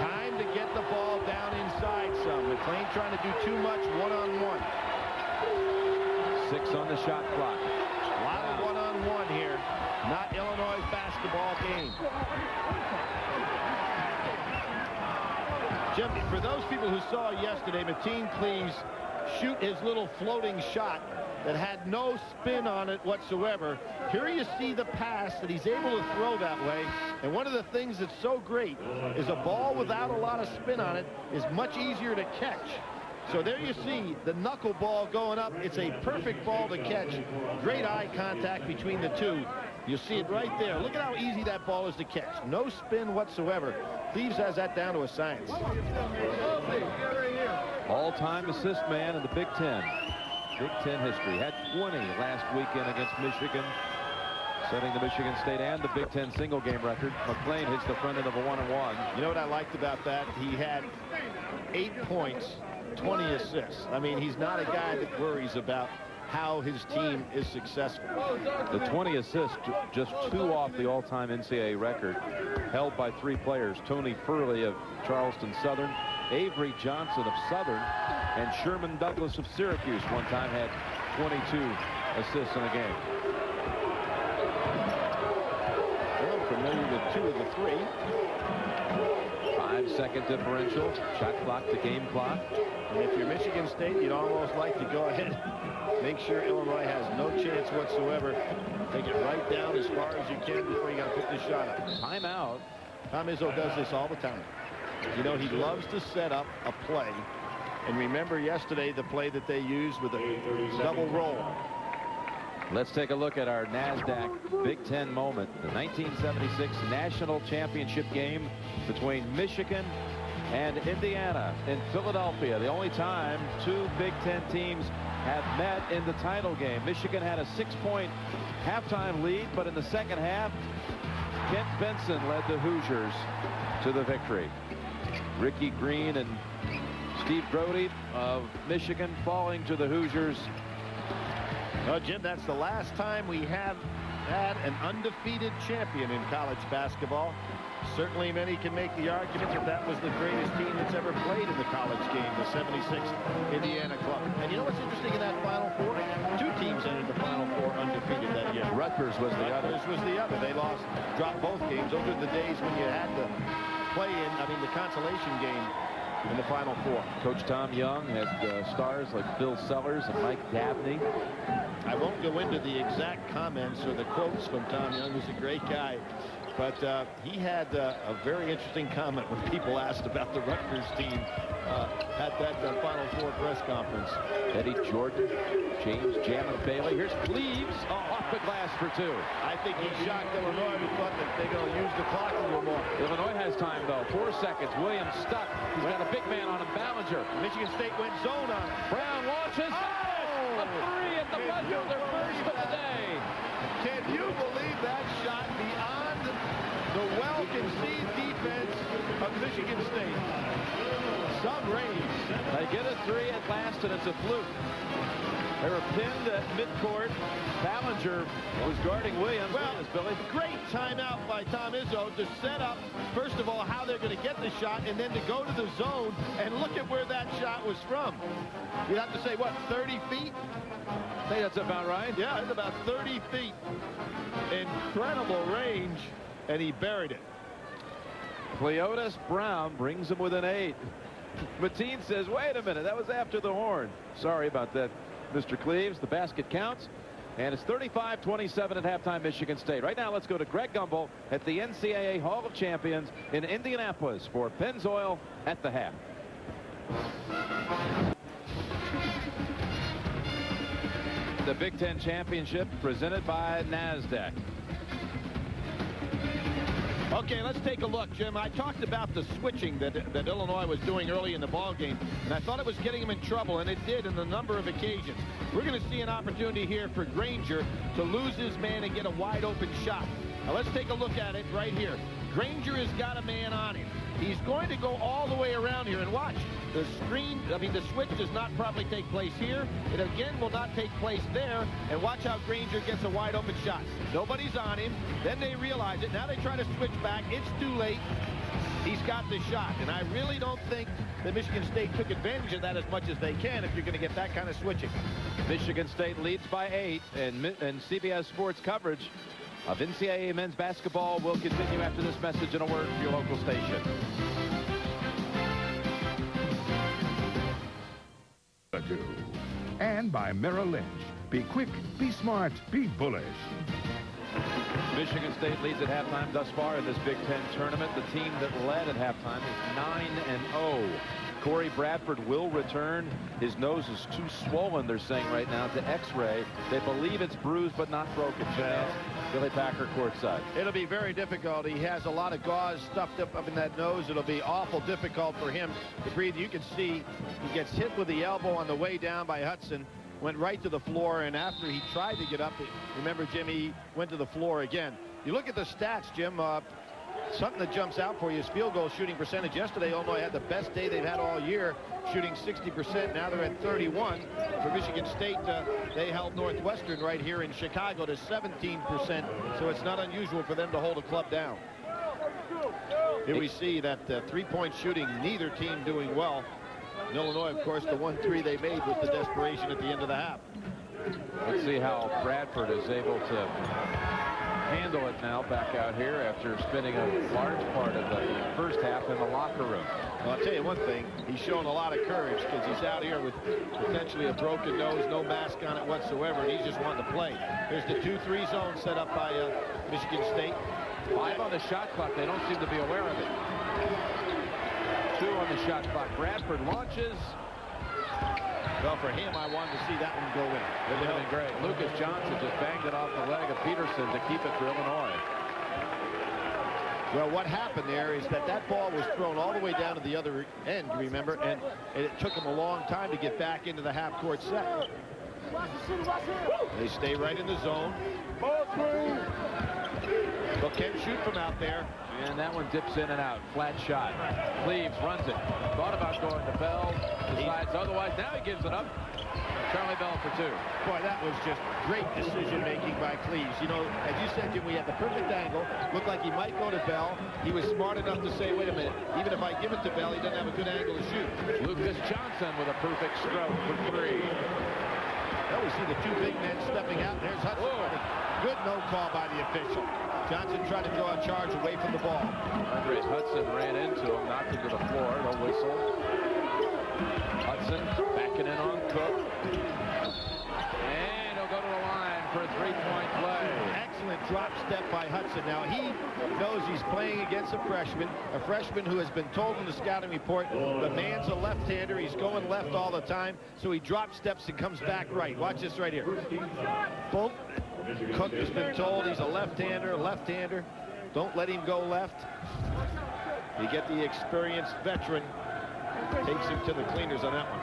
Time to get the ball down inside some. McClain trying to do too much one-on-one. -on
-one. Six on the shot clock.
A lot of one-on-one -on -one here. Not Illinois' basketball game. Jim, for those people who saw yesterday, Mateen Cleaves shoot his little floating shot that had no spin on it whatsoever. Here you see the pass that he's able to throw that way. And one of the things that's so great is a ball without a lot of spin on it is much easier to catch. So there you see the knuckleball going up. It's a perfect ball to catch. Great eye contact between the two. You see it right there. Look at how easy that ball is to catch. No spin whatsoever. Thieves has that down to a science.
All-time assist man in the Big Ten. Big Ten history. Had 20 last weekend against Michigan, setting the Michigan State and the Big Ten single game record. McClain hits the front end of a one-on-one.
You know what I liked about that? He had eight points, 20 assists. I mean, he's not a guy that worries about how his team is successful.
The 20 assists, just two off the all-time NCAA record, held by three players. Tony Fairley of Charleston Southern, Avery Johnson of Southern, and Sherman Douglas of Syracuse one time had 22 assists in a game.
Well, familiar with two of the three.
Five second differential, shot clock to game clock.
And if you're Michigan State, you'd almost like to go ahead Make sure Illinois has no chance whatsoever. Take it right down as far as you can before you got to put the shot up.
Timeout.
Tom Izzo does this all the time. You know, he loves to set up a play. And remember yesterday the play that they used with a double roll.
Let's take a look at our NASDAQ Big Ten moment. The 1976 National Championship game between Michigan and Indiana in Philadelphia. The only time two Big Ten teams have met in the title game. Michigan had a six-point halftime lead, but in the second half, Kent Benson led the Hoosiers to the victory. Ricky Green and Steve Brody of Michigan falling to the Hoosiers.
Well, Jim, that's the last time we have had an undefeated champion in college basketball. Certainly many can make the argument that that was the greatest team that's ever played in the college game, the 76 Indiana Club. And you know what's interesting in that Final Four? Two teams entered the Final Four undefeated that year.
Rutgers was the
Rutgers
other.
was the other. They lost, dropped both games. Those were the days when you had to play in, I mean, the consolation game in the Final Four.
Coach Tom Young had uh, stars like Phil Sellers and Mike Dabney.
I won't go into the exact comments or the quotes from Tom Young, who's a great guy. But uh, he had uh, a very interesting comment when people asked about the Rutgers team uh, at that uh, Final Four press conference.
Eddie Jordan, James Jammin Bailey. Here's Cleaves oh, off the glass for two.
I think he shocked Illinois who thought that they're going to use the clock a little more.
Illinois has time, though. Four seconds. Williams stuck. He's got a big man on him. Ballinger.
Michigan State went zone on him.
Brown launches.
Oh!
A three at the buzzer. Their first of the day.
Defense of Michigan State. Some range.
They get a three at last, and it's a fluke. They were pinned at midcourt. Ballinger was guarding Williams.
Well, Billy. great timeout by Tom Izzo to set up, first of all, how they're going to get the shot, and then to go to the zone and look at where that shot was from. You'd have to say, what, 30 feet?
I think that's about right.
Yeah, it's about 30 feet. Incredible range and he buried it.
Cleotis Brown brings him with an eight. Mateen says, wait a minute, that was after the horn. Sorry about that, Mr. Cleaves. The basket counts. And it's 35-27 at halftime, Michigan State. Right now, let's go to Greg Gumbel at the NCAA Hall of Champions in Indianapolis for Pennzoil at the half. The Big Ten Championship presented by NASDAQ.
Okay, let's take a look, Jim. I talked about the switching that, that Illinois was doing early in the ball game, and I thought it was getting them in trouble, and it did in a number of occasions. We're going to see an opportunity here for Granger to lose his man and get a wide open shot. Now let's take a look at it right here. Granger has got a man on him. He's going to go all the way around here and watch. The screen, I mean, the switch does not probably take place here. It again will not take place there. And watch how Granger gets a wide open shot. Nobody's on him. Then they realize it. Now they try to switch back. It's too late. He's got the shot. And I really don't think that Michigan State took advantage of that as much as they can if you're going to get that kind of switching.
Michigan State leads by eight, and, and CBS Sports coverage of NCAA men's basketball will continue after this message and a word from your local station.
And by Merrill Lynch. Be quick, be smart, be bullish.
Michigan State leads at halftime thus far in this Big Ten tournament. The team that led at halftime is 9 and 0. Corey Bradford will return. His nose is too swollen, they're saying right now, to x-ray. They believe it's bruised but not broken. Yeah. Billy Packer courtside.
It'll be very difficult. He has a lot of gauze stuffed up, up in that nose. It'll be awful difficult for him to breathe. You can see he gets hit with the elbow on the way down by Hutson went right to the floor, and after he tried to get up, remember, Jimmy went to the floor again. You look at the stats, Jim. Uh, something that jumps out for you is field goal shooting percentage. Yesterday, Illinois had the best day they've had all year, shooting 60%. Now they're at 31. For Michigan State, uh, they held Northwestern right here in Chicago to 17%, so it's not unusual for them to hold a club down. Here we see that uh, three-point shooting, neither team doing well. Illinois, of course, the one three they made was the desperation at the end of the half.
Let's see how Bradford is able to handle it now back out here after spending a large part of the first half in the locker room.
Well, I'll tell you one thing. He's showing a lot of courage because he's out here with potentially a broken nose, no mask on it whatsoever, and he's just wanting to play. There's the 2-3 zone set up by uh, Michigan State.
Five on the shot clock. They don't seem to be aware of it two on the shot clock. Bradford launches.
Well, for him, I wanted to see that one go in.
It would have been great. Lucas Johnson just banged it off the leg of Peterson to keep it for Illinois.
Well, what happened there is that that ball was thrown all the way down to the other end, remember? And it took him a long time to get back into the half-court set. They stay right in the zone. But can shoot from out there.
And that one dips in and out. Flat shot. Cleaves runs it. Thought about going to Bell. Decides otherwise. Now he gives it up. Charlie Bell for two.
Boy, that was just great decision-making by Cleaves. You know, as you said, Jim, we had the perfect angle. Looked like he might go to Bell. He was smart enough to say, wait a minute, even if I give it to Bell, he doesn't have a good angle to shoot.
Lucas Johnson with a perfect stroke for three.
Now we see the two big men stepping out. There's Hutson. Good no call by the official. Johnson tried to draw a charge away from the ball.
Andre Hutson ran into him, knocked him to the floor. No whistle. Hutson backing in on Cook. And he'll go to the line for a three-point play.
Excellent drop step by Hutson. Now, he knows he's playing against a freshman, a freshman who has been told in the scouting report the man's a left-hander. He's going left all the time, so he drop steps and comes back right. Watch this right here. Boom. Cook has been told he's a left-hander, left-hander. Don't let him go left. You get the experienced veteran. Takes him to the cleaners on that one.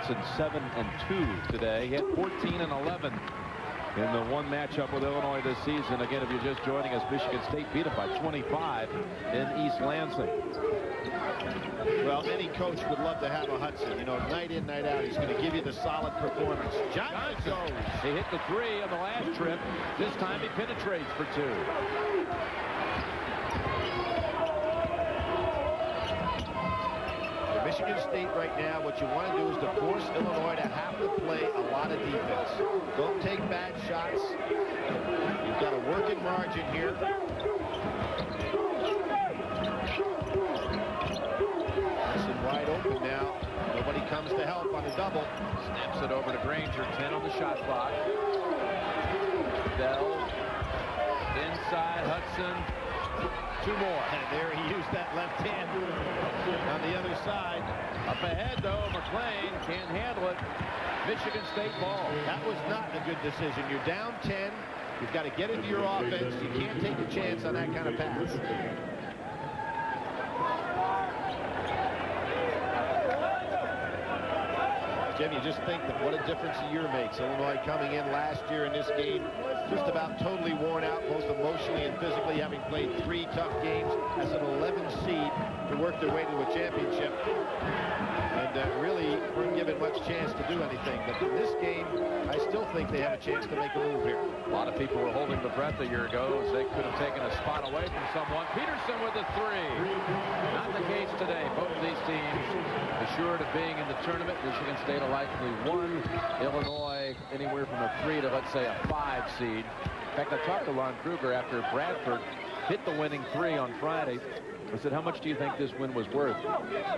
Hutson 7 and 2 today. He had 14 and 11 in the one matchup with Illinois this season. Again, if you're just joining us, Michigan State beat him by 25 in East Lansing.
Well, any coach would love to have a Hutson. You know, night in, night out, he's going to give you the solid performance. Johnson goes.
He hit the three on the last trip. This time he penetrates for two.
Michigan State right now, what you want to do is to force Illinois to have to play a lot of defense. Don't take bad shots. You've got a working margin here. wide open now. Nobody comes to help on the double.
Snaps it over to Granger. 10 on the shot clock. Bell. Inside Hutson. Two more.
And there he used that left hand on the other side.
Up ahead, though, McClain can't handle it. Michigan State ball.
That was not a good decision. You're down 10. You've got to get into your offense. You can't take a chance on that kind of pass. Jim, you just think that what a difference a year makes. Illinois coming in last year in this game just about totally worn out both emotionally and physically, having played three tough games as an 11 seed to work their way to a championship. And uh, really weren't given much chance to do anything. But in this game, I still think they have a chance to make a move here.
A lot of people were holding their breath a year ago as they could have taken a spot away from someone. Peterson with a three. Not the case today. Both of these teams assured of being in the tournament. Michigan State will likely one. Illinois anywhere from a three to, let's say, a five seed. In fact, I talked to Lon Kruger after Bradford hit the winning three on Friday. I said, how much do you think this win was worth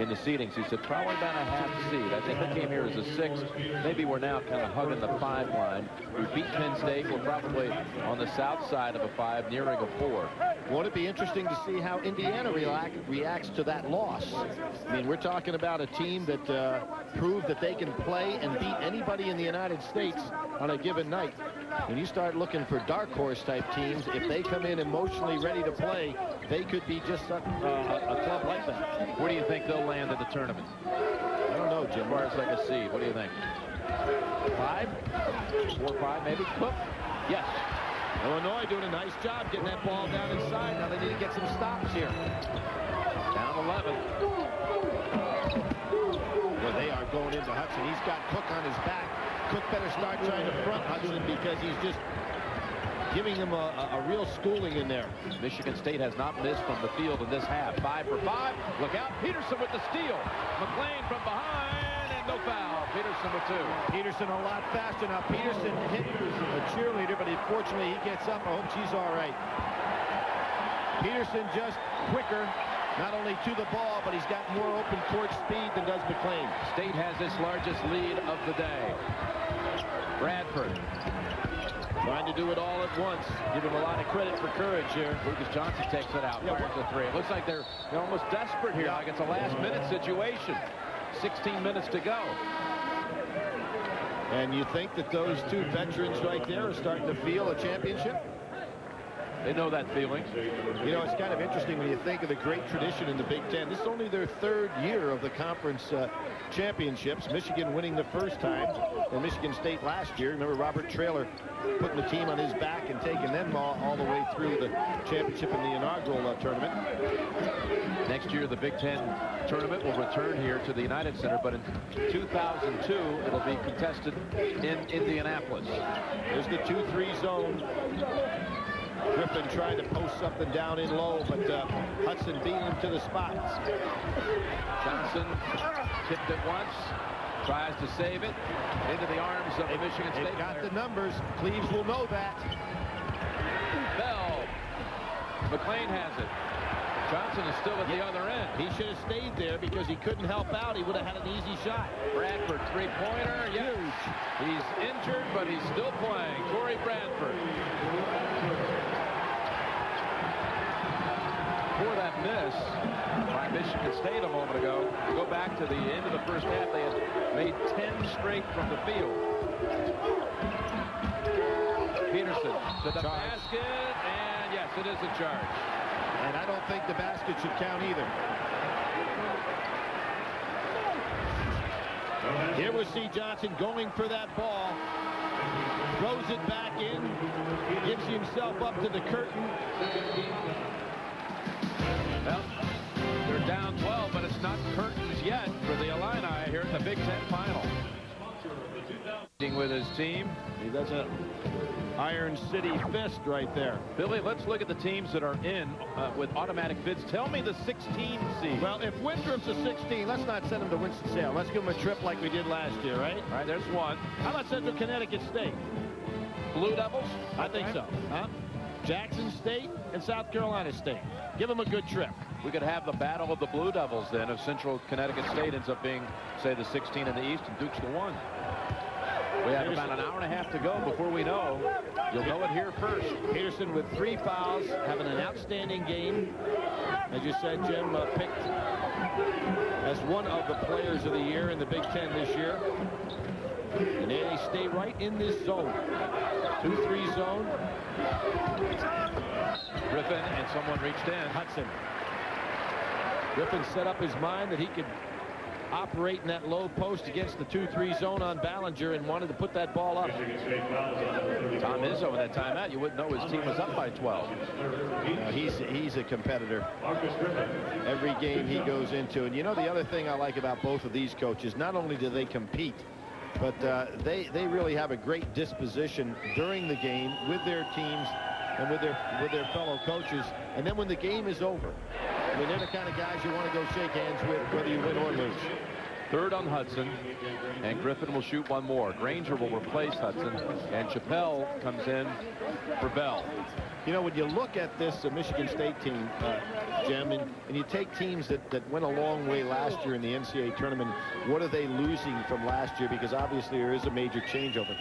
in the seedings? He said, probably about a half seed. I think they came here as a six. Maybe we're now kind of hugging the five line. We beat Penn State. We're probably on the south side of a five, nearing a four.
Won't it be interesting to see how Indiana reacts to that loss? I mean, we're talking about a team that uh, proved that they can play and beat anybody in the United States on a given night. When you start looking for dark horse type teams, if they come in emotionally ready to play, they could be just a, uh, a club like that.
Where do you think they'll land at the tournament?
I don't know, Jim.
Far as like a seed, what do you think?
Five?
Four, five, maybe? Cook?
Yes. Illinois doing a nice job getting that ball down inside. Now they need to get some stops here.
Down 11.
Well, they are going into Hutson. He's got Cook on his back. Cook better start trying to front Hutson because he's just giving them a, a, real schooling in there.
Michigan State has not missed from the field in this half. Five for five. Look out. Peterson with the steal. McClain from behind and no foul. Peterson with two.
Peterson a lot faster. Now Peterson hit a cheerleader, but fortunately he gets up. I hope she's all right. Peterson just quicker not only to the ball, but he's got more open court speed than does McClain.
State has its largest lead of the day. Bradford.
Trying to do it all at once. Give him a lot of credit for courage here.
Lucas Johnson takes it out. Yeah, a three. It looks like they're, they're almost desperate here. Like it's a last-minute situation. 16 minutes to go.
And you think that those two veterans right there are starting to feel a championship?
They know that feeling.
You know, it's kind of interesting when you think of the great tradition in the Big Ten. This is only their third year of the conference uh, championships. Michigan winning the first time, and Michigan State last year. Remember Robert Traylor putting the team on his back and taking them all, all the way through the championship in the inaugural uh, tournament.
Next year, the Big Ten tournament will return here to the United Center, but in 2002, it'll be contested in Indianapolis.
There's the 2-3 zone. Griffin tried to post something down in low, but uh, Hutson beat him to the spot.
Johnson tipped it once, tries to save it into the arms of the Michigan State
got
player.
the numbers. Cleaves will know that.
Bell. McClain has it. Johnson is still at the other end.
He should have stayed there because he couldn't help out. He would have had an easy shot.
Bradford, three-pointer. Huge. He's injured, but he's still playing. Corey Bradford. For that miss by Michigan State a moment ago, go back to the end of the first half, they had made 10 straight from the field. Peterson to the charge. basket, and yes, it is a charge.
And I don't think the basket should count either. Here we see Johnson going for that ball. Throws it back in. Gives himself up to the curtain.
Well, they're down 12, but it's not curtains yet for the Illini here in the Big Ten final. With his team.
He does a Iron City fist right there.
Billy, let's look at the teams that are in uh, with automatic bids. Tell me the 16 seed.
Well, if Winthrop's a 16, let's not send him to Winston-Salem. Let's give him a trip like we did last year, right?
All right, there's one.
How about Central Connecticut State?
Blue Devils?
I think so. Huh? Jackson State and South Carolina State. Give them a good trip.
We could have the battle of the Blue Devils then if Central Connecticut State ends up being, say, the 16 in the East and Duke's the one. We have about an hour and a half to go before we know. You'll know it here first.
Peterson with three fouls, having an outstanding game. As you said, Jim uh, picked as one of the players of the year in the Big Ten this year. And they stay right in this zone. 2-3 zone.
Griffin and someone reached in.
Hutson. Griffin set up his mind that he could operate in that low post against the 2-3 zone on Ballinger and wanted to put that ball up.
Tom Izzo in that timeout, you wouldn't know his team was up by 12.
he's, he's a competitor. Every game he goes into. And you know the other thing I like about both of these coaches, not only do they compete, but uh, they, they really have a great disposition during the game with their teams and with their with their fellow coaches. And then when the game is over, I mean, they're the kind of guys you want to go shake hands with, whether you win or lose.
Third on Hutson, and Griffin will shoot one more. Granger will replace Hutson, and Chappell comes in for Bell.
You know, when you look at this uh, Michigan State team, uh, And, and, you take teams that, that went a long way last year in the NCAA tournament, what are they losing from last year? Because obviously there is a major changeover.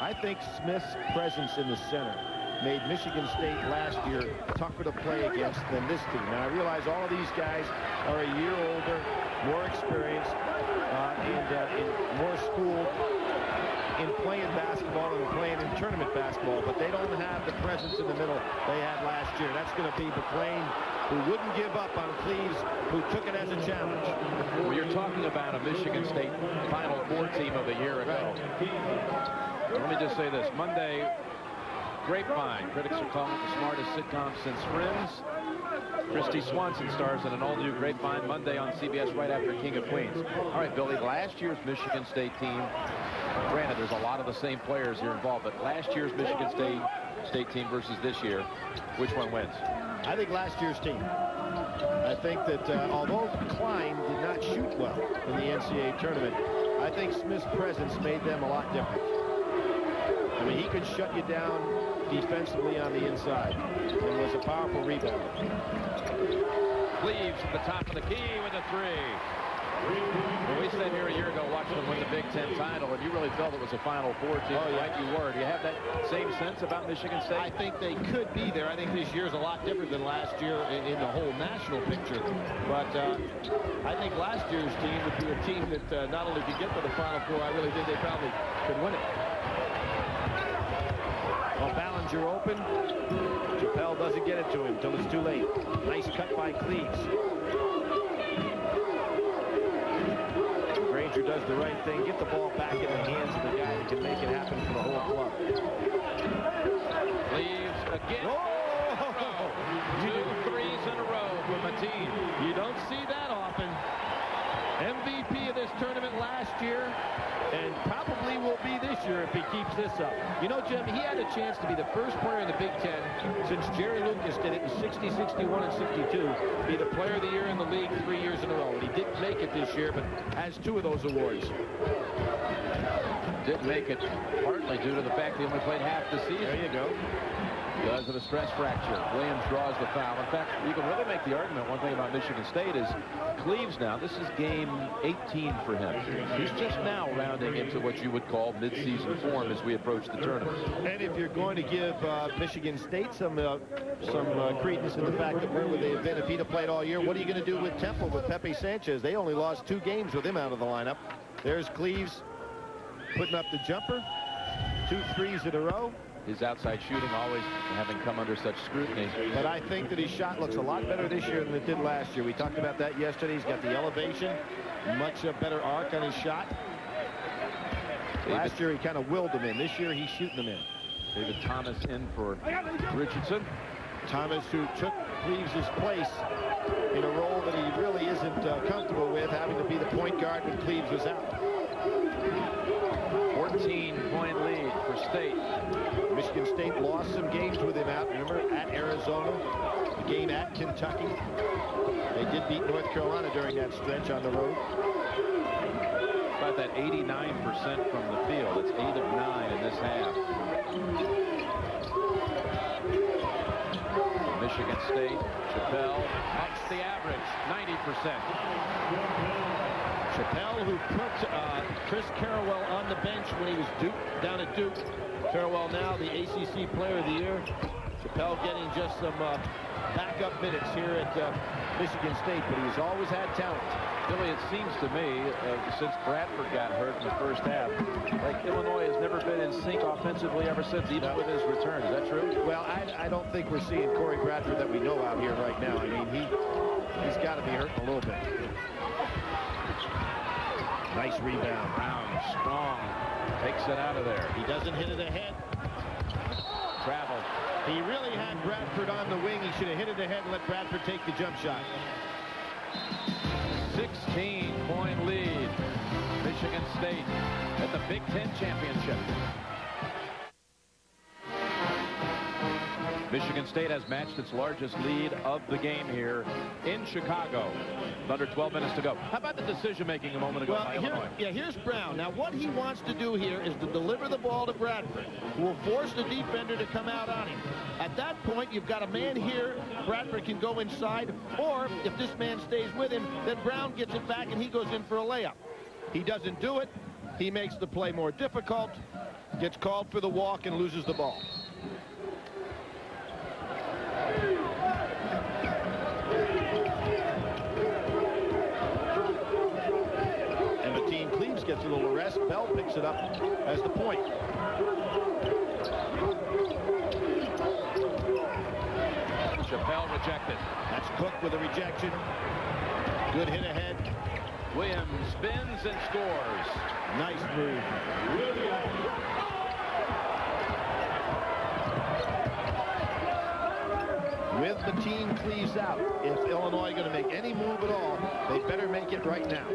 I think Smith's presence in the center made Michigan State last year tougher to play against than this team. Now, I realize all of these guys are a year older, more experienced, uh, and, uh, and more schooled in playing basketball and playing in tournament basketball, but they don't have the presence in the middle they had last year. That's going to be McClain, who wouldn't give up on Cleaves, who took it as a challenge.
Well, you're talking about a Michigan State Final Four team of a year ago. Let me just say this. Monday, Grapevine. Critics are calling it the smartest sitcom since Friends. Kristy Swanson stars in an all-new Grapevine Monday on CBS right after King of Queens. All right, Billy, last year's Michigan State team, granted, there's a lot of the same players here involved, but last year's Michigan State State team versus this year, which one wins?
I think last year's team. I think that uh, although Klein did not shoot well in the NCAA tournament, I think Smith's presence made them a lot different. I mean, he could shut you down defensively on the inside and was a powerful rebounder.
Cleaves at the top of the key with a three. When we sat here a year ago watching them win the Big Ten title, and you really felt it was a Final Four team, oh, yeah. you were. Do you have that same sense about Michigan State?
I think they could be there. I think this year is a lot different than last year in, in the whole national picture. But uh, I think last year's team would be a team that uh, not only could get to the Final Four, I really think they probably could win it. Well, Ballinger open. Chappell doesn't get it to him until it's too late. Nice cut by Cleaves. Granger does the right thing. Get the ball back in the hands of the guy that can make it happen for the whole club.
Leaves again. Oh! Two threes in a row for Mateen.
You don't see that often. MVP of this tournament last year and probably will be this year this up. You know, Jim, he had a chance to be the first player in the Big Ten since Jerry Lucas did it in 60, 61, and 62, be the player of the year in the league three years in a row. And he didn't make it this year, but has two of those awards.
Didn't make it partly due to the fact he only played half the season.
There you go
because of a stress fracture. Williams draws the foul. In fact, you can really make the argument, one thing about Michigan State is Cleaves now, this is game 18 for him. He's just now rounding into what you would call midseason form as we approach the tournament.
And if you're going to give uh, Michigan State some uh, some uh, credence in the fact that where would they have been if he'd have played all year, what are you going to do with Temple, with Pepe Sanchez? They only lost two games with him out of the lineup. There's Cleaves putting up the jumper. Two threes in a row
his outside shooting always having come under such scrutiny.
But I think that his shot looks a lot better this year than it did last year. We talked about that yesterday. He's got the elevation, much a better arc on his shot. Last year he kind of willed them in. This year he's shooting them in.
David Thomas in for Richardson.
Thomas who took Cleaves' place in a role that he really isn't uh, comfortable with, having to be the point guard when Cleaves was out.
14-point lead for State.
Michigan State lost some games with him out. Remember, at Arizona, the game at Kentucky. They did beat North Carolina during that stretch on the road.
About that 89% from the field. It's 8 of 9 in this half. Michigan State, Chappell ups the average, 90%.
Chappell, who put uh, Chris Carrawell on the bench when he was Duke, down at Duke, Carrawell now the ACC Player of the Year. Chappell getting just some uh, backup minutes here at uh, Michigan State, but he's always had talent.
Billy, it seems to me, uh, since Bradford got hurt in the first half, like Illinois has never been in sync offensively ever since, even with his return. Is that true?
Well, I, I don't think we're seeing Corey Bradford that we know out here right now. I mean, he, he's got to be hurting a little bit. Nice rebound.
Brown, strong, takes it out of there.
He doesn't hit it ahead.
Travel.
He really had Bradford on the wing. He should have hit it ahead and let Bradford take the jump shot.
16-point lead. Michigan State at the Big Ten Championship. Michigan State has matched its largest lead of the game here in Chicago. Under 12 minutes to go. How about the decision making a moment ago
Well,
by
here,
Illinois?
yeah, here's Brown. Now, what he wants to do here is to deliver the ball to Bradford, who will force the defender to come out on him. At that point, you've got a man here. Bradford can go inside, or if this man stays with him, then Brown gets it back and he goes in for a layup. He doesn't do it. He makes the play more difficult, gets called for the walk, and loses the ball. And the team Cleaves gets a little rest. Bell picks it up as the point.
Chappell rejected.
That's Cook with a rejection. Good hit ahead.
Williams spins and scores.
Nice move. With the team Cleaves out, if Illinois going to make any move at all, they better make it right now.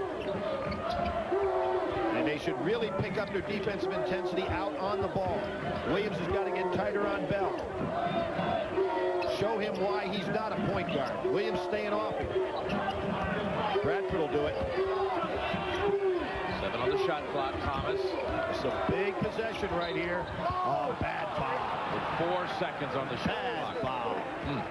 And they should really pick up their defensive intensity out on the ball. Williams has got to get tighter on Bell. Show him why he's not a point guard. Williams staying off him. Bradford will do it.
Seven on the shot clock. Thomas
It's a big possession right here. Oh, bad foul.
with four seconds on the shot
Bad
clock.
foul. Mm.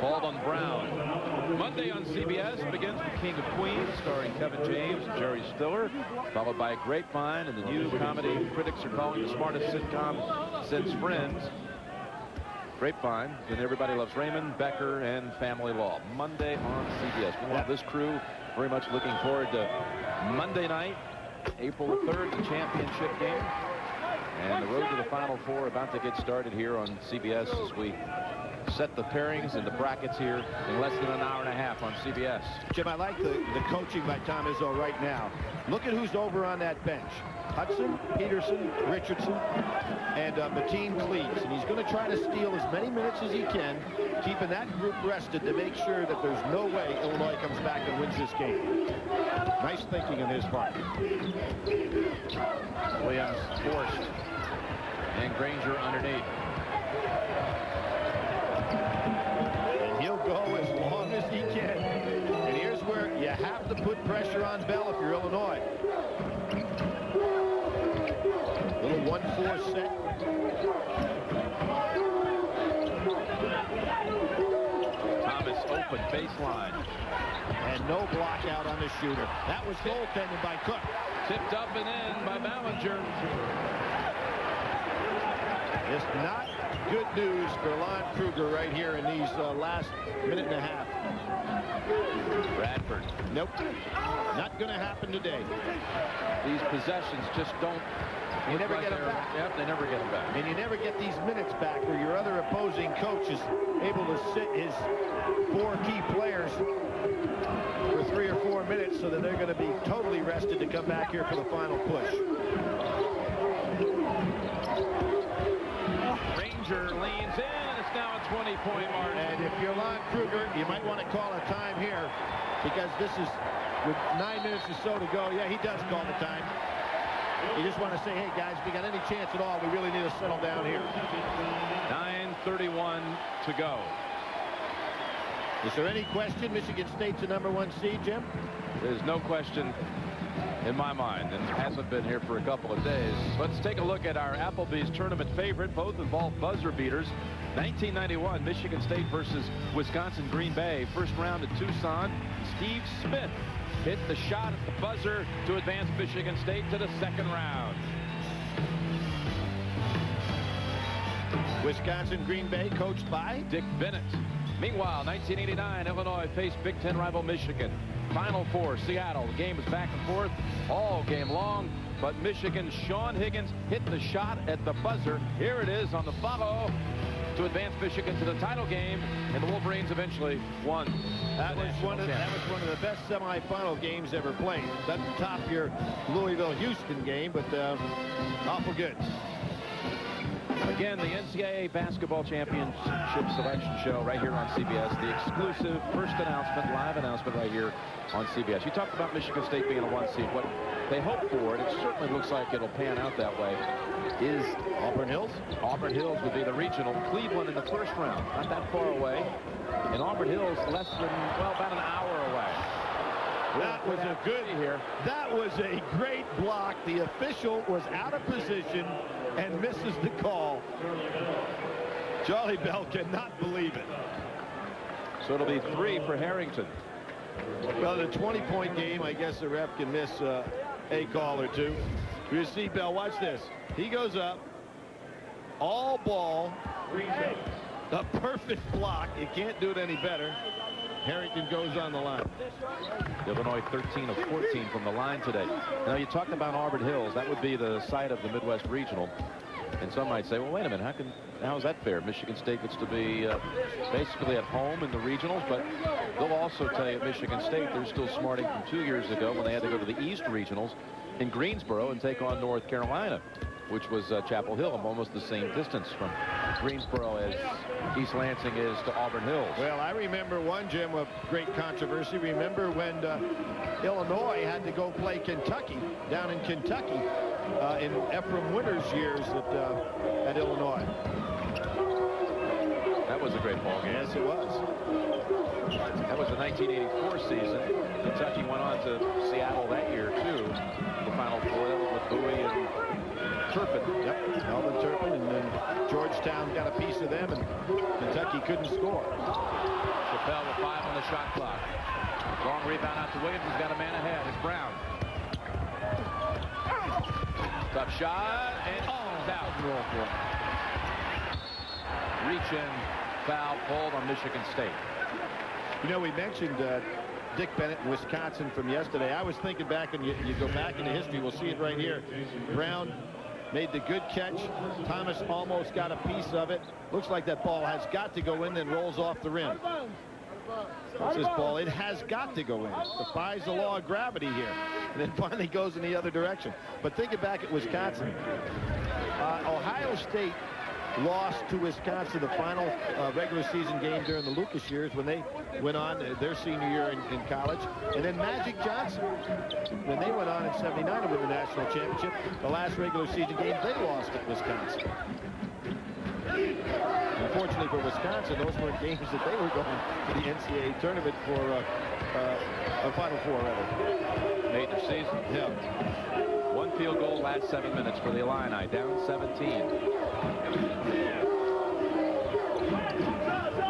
Called on Brown. Monday on CBS begins The King of Queens, starring Kevin James and Jerry Stiller, followed by Grapevine and the new comedy critics are calling the smartest sitcom since Friends. Grapevine, and Everybody Loves Raymond, Becker, and Family Law. Monday on CBS. We want this crew very much looking forward to Monday night, April 3rd, the championship game. And the road to the Final Four about to get started here on CBS as we set the pairings and the brackets here in less than an hour and a half on CBS.
Jim, I like the, the coaching by Tom Izzo right now. Look at who's over on that bench. Hutson, Peterson, Richardson, and uh, Mateen Cleaves. And he's going to try to steal as many minutes as he can, keeping that group rested to make sure that there's no way Illinois comes back and wins this game. Nice thinking on his part.
Williams forced. And Granger underneath.
And he'll go as long as he can. And here's where you have to put pressure on Bell if you're Illinois. Little 1-4 set.
Thomas open baseline.
And no block out on the shooter. That was goaltending by Cook.
Tipped up and in by Ballinger.
It's not good news for Lon Kruger right here in these uh, last minute and a half.
Bradford.
Nope. Not going to happen today.
These possessions just don't.
You never
like
get 'em
they're-
back.
Yep, they never get them back.
And you never get these minutes back where your other opposing coach is able to sit his four key players for three or four minutes so that they're going to be totally rested to come back here for the final push.
Granger leans in, and it's now a 20-point margin.
And if you're Lon Kruger, you might want to call a time here because this is with nine minutes or so to go. Yeah, he does call the time. You just want to say, hey, guys, if we got any chance at all, we really need to settle down here.
9.31 to go.
Is there any question Michigan State's the number one seed, Jim?
There's no question in my mind, and hasn't been here for a couple of days. Let's take a look at our Applebee's tournament favorite. Both involve buzzer beaters. 1991, Michigan State versus Wisconsin Green Bay. First round at Tucson. Steve Smith hit the shot at the buzzer to advance Michigan State to the second round.
Wisconsin Green Bay, coached by
Dick Bennett. Meanwhile, 1989, Illinois faced Big Ten rival Michigan. Final four, Seattle. The game was back and forth all game long, but Michigan's Sean Higgins hit the shot at the buzzer. Here it is on the follow. to advance Michigan to the title game, and the Wolverines eventually won.
That was one of that was one of the best semifinal games ever played. Doesn't top your Louisville-Houston game, but uh, awful good.
Again, the NCAA Basketball Championship Selection Show right here on CBS. The exclusive first announcement, live announcement right here on CBS. You talked about Michigan State being a one seed. What they hope for, and it certainly looks like it'll pan out that way, is
Auburn Hills.
Auburn Hills would be the regional. Cleveland in the first round, not that far away. And Auburn Hills less than, well, about an hour away.
That was a good here. That was a great block. The official was out of position and misses the call. Charlie Bell cannot believe it.
So it'll be three for Harrington.
Well, in a 20-point game, I guess the ref can miss uh, a call or two. You see Bell, watch this. He goes up, all ball, a perfect block. You can't do it any better. Harrington goes on the line.
Illinois 13 of 14 from the line today. Now you talked about Auburn Hills. That would be the site of the Midwest Regional. And some might say, well, wait a minute, how can how is that fair? Michigan State gets to be uh, basically at home in the regionals, but they'll also tell you at Michigan State they're still smarting from two years ago when they had to go to the East Regionals in Greensboro and take on North Carolina, which was uh, Chapel Hill, almost the same distance from Greensboro as East Lansing is to Auburn Hills.
Well, I remember one, Jim, of great controversy. Remember when uh, Illinois had to go play Kentucky down in Kentucky uh, in Efrem Winters' years at, uh, at Illinois.
That was a great ball game.
Yes, it was.
That was the 1984 season. Kentucky went on to Seattle that year, too. The Final Four. Turpin.
Yep, Melvin Turpin, and then Georgetown got a piece of them, and Kentucky couldn't score.
Chappell with five on the shot clock. Long rebound out to Williams. He's got a man ahead. It's Brown. Tough shot, and oh, out. Reach in, foul called on Michigan State.
You know, we mentioned uh, Dick Bennett in Wisconsin from yesterday. I was thinking back, and you, you go back into history, we'll see it right here. Brown made the good catch. Thomas almost got a piece of it. Looks like that ball has got to go in, then rolls off the rim. This ball. It has got to go in. Defies the law of gravity here. And then finally goes in the other direction. But think thinking back at Wisconsin, uh, Ohio State lost to Wisconsin the final uh, regular season game during the Lucas years when they went on uh, their senior year in, in, college. And then Magic Johnson, when they went on in 79 to win the national championship, the last regular season game, they lost at Wisconsin. Unfortunately for Wisconsin, those were games that they were going to the NCAA tournament for uh, uh, a Final Four, rather.
Major season.
Yeah.
One field goal last seven minutes for the Illini, down 17.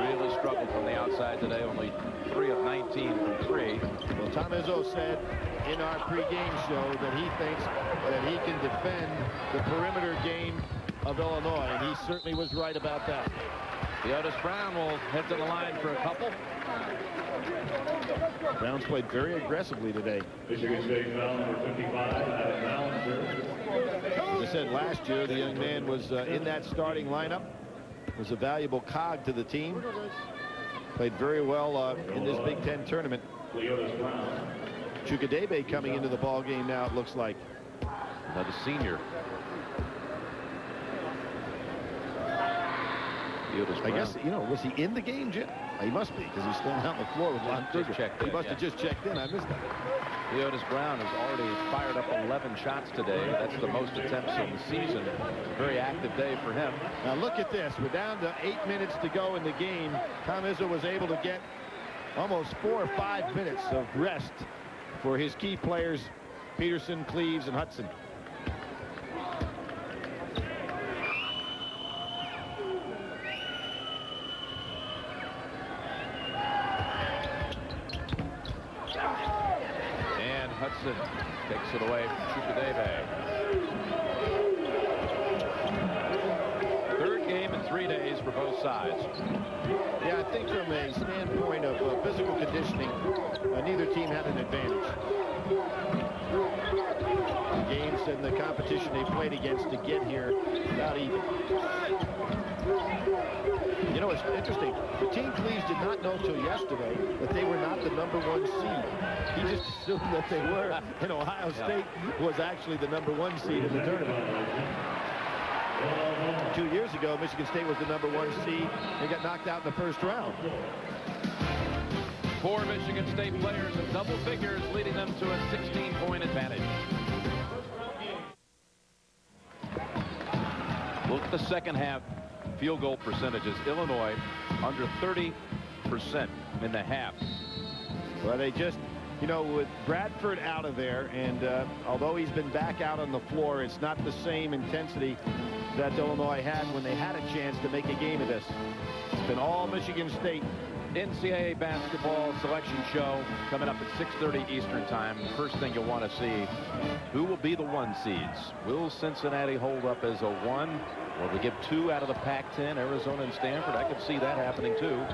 Really struggled from the outside today, only 3 of 19 from 3.
Well, Tom Izzo said in our pregame show that he thinks that he can defend the perimeter game of Illinois, and he certainly was right about that.
Otis Brown will head to the line for a couple.
Brown's played very aggressively today.
Michigan State foul number 55,
As I said last year, the young man was uh, in that starting lineup. Was a valuable cog to the team. Played very well uh, in this Big Ten tournament. Chukwudebe coming into the ball game now, it looks like.
Another senior.
I guess, you know, was he in the game, Jim? He must be, because he's standing out on the floor with Lon Kruger. He
in,
must
yeah.
have just checked in. I missed that.
Cleotis Brown has already fired up 11 shots today. That's the most attempts of the season. Very active day for him.
Now look at this. We're down to eight minutes to go in the game. Tom Izzo was able to get almost four or five minutes of rest for his key players, Peterson, Cleaves, and Hutson.
And Hutson takes it away from. Third game in three days for both sides.
Yeah, I think from a standpoint of uh, physical conditioning, uh, neither team had an advantage. The games and the competition they played against to get here about even. You know, it's interesting. Mateen Cleaves did not know until yesterday that they were not the number one seed. He just assumed that they were, and Ohio State was actually the number one seed in the tournament. Two years ago, Michigan State was the number one seed. They got knocked out in the first round.
Four Michigan State players in double figures, leading them to a 16-point advantage. Look at the second half field goal percentages. Illinois under 30% in the half.
Well, they just, you know, with Bradford out of there, and uh, although he's been back out on the floor, it's not the same intensity that Illinois had when they had a chance to make a game of this. It's been all Michigan State.
NCAA basketball selection show coming up at 6.30 Eastern time. First thing you'll want to see, who will be the one seeds? Will Cincinnati hold up as a one? Or we get two out of the Pac-10, Arizona and Stanford. I could see that happening too.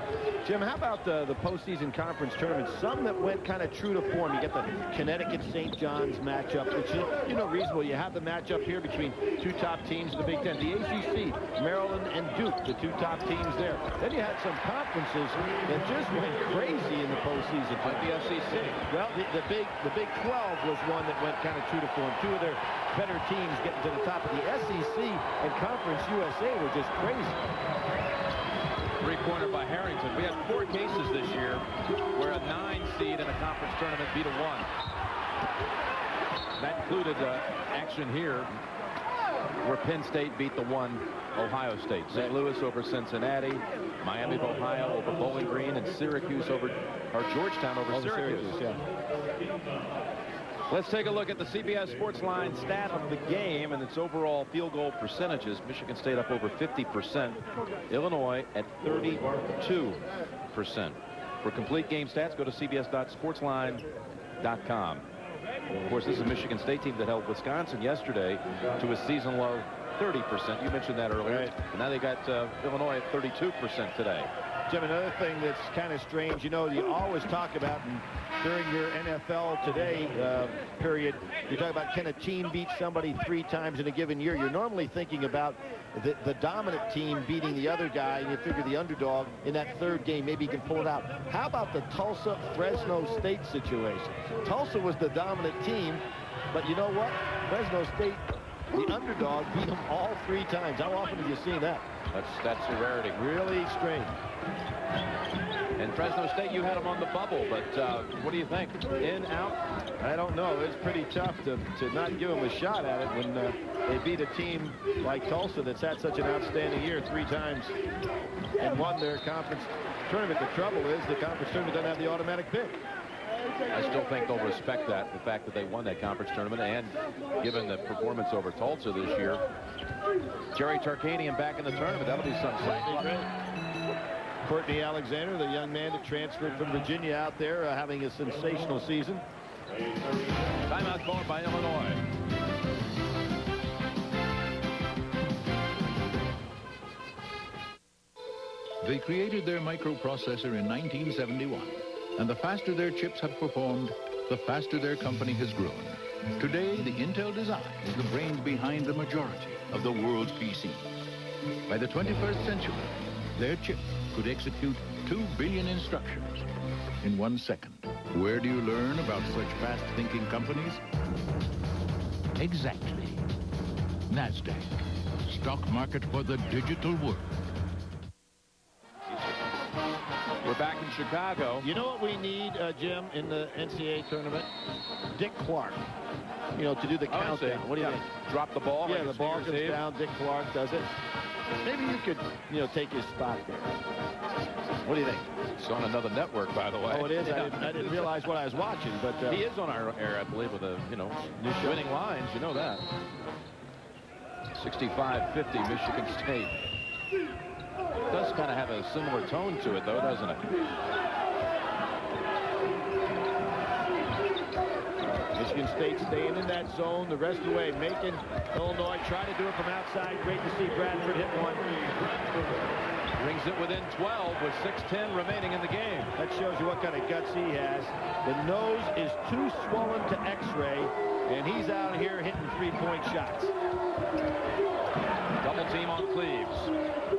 Jim, how about the, the postseason conference tournament? Some that went kind of true to form. You get the Connecticut-St. John's matchup, which is, you know, reasonable. You have the matchup here between two top teams in the Big Ten. The ACC, Maryland and Duke, the two top teams there. Then you had some conferences that just went crazy in the postseason.
Like the SEC.
Well, the, the Big the Big 12 was one that went kind of true to form. Two of their better teams getting to the top of the SEC and Conference USA were just crazy.
Three-pointer by Harrington. We had four cases this year where a nine seed in a conference tournament beat a one. That included uh, action here where Penn State beat the one Ohio State. St. Louis over Cincinnati, Miami of Ohio over Bowling Green, and Syracuse over, or Georgetown over,
Over
Syracuse.
Syracuse, yeah.
Let's take a look at the CBS Sportsline stat of the game and its overall field goal percentages. Michigan State up over 50%. Illinois at 32%. For complete game stats, go to cbs.sportsline.com. Of course, this is a Michigan State team that held Wisconsin yesterday to a season low 30%. You mentioned that earlier.
Right.
And now they got uh, Illinois at 32% today.
Jim, another thing that's kind of strange, you know, you always talk about during your NFL Today uh, period, you talk about can a team beat somebody three times in a given year? You're normally thinking about the, the dominant team beating the other guy, and you figure the underdog in that third game, maybe can pull it out. How about the Tulsa-Fresno State situation? Tulsa was the dominant team, but you know what? Fresno State, the underdog, beat them all three times. How often have you seen that?
That's, that's a rarity.
Really strange.
And Fresno State, you had them on the bubble, but uh, what do you think? In, out?
I don't know. It's pretty tough to, to not give them a shot at it when uh, they beat a team like Tulsa that's had such an outstanding year three times and won their conference tournament. The trouble is the conference tournament doesn't have the automatic pick.
I still think they'll respect that, the fact that they won that conference tournament, and given the performance over Tulsa this year, Jerry Tarkanian back in the tournament, that'll be some something.
Courtney Alexander, the young man that transferred from Virginia out there, uh, having a sensational season.
Timeout called by Illinois.
They created their microprocessor in 1971, and the faster their chips have performed, the faster their company has grown. Today, the Intel design is the brains behind the majority of the world's PCs. By the 21st century, their chip could execute 2 billion instructions in one second. Where do you learn about such fast-thinking companies? Exactly. NASDAQ, stock market for the digital world.
We're back in Chicago.
You know what we need, uh, Jim, in the NCAA tournament? Dick Clark. You know, to do the
Oh,
countdown. What do you
Yeah.
think?
Drop the ball.
Yeah, the ball comes
heave.
down. Dick Clark does it. Maybe you could, you know, take his spot there. What do you think?
It's on another network, by the way.
Oh, it is. I, didn't, I didn't realize what I was watching, but uh,
He is on our air, I believe, with a, you know, winning lines. You know that. 65-50, Michigan State. Does kind of have a similar tone to it, though, doesn't it?
Michigan State staying in that zone the rest of the way, making Illinois try to do it from outside. Great to see Bradford hit one.
Brings it within 12 with 6.10 remaining in the game.
That shows you what kind of guts he has. The nose is too swollen to x-ray, and he's out here hitting three-point shots.
Double team on Cleaves.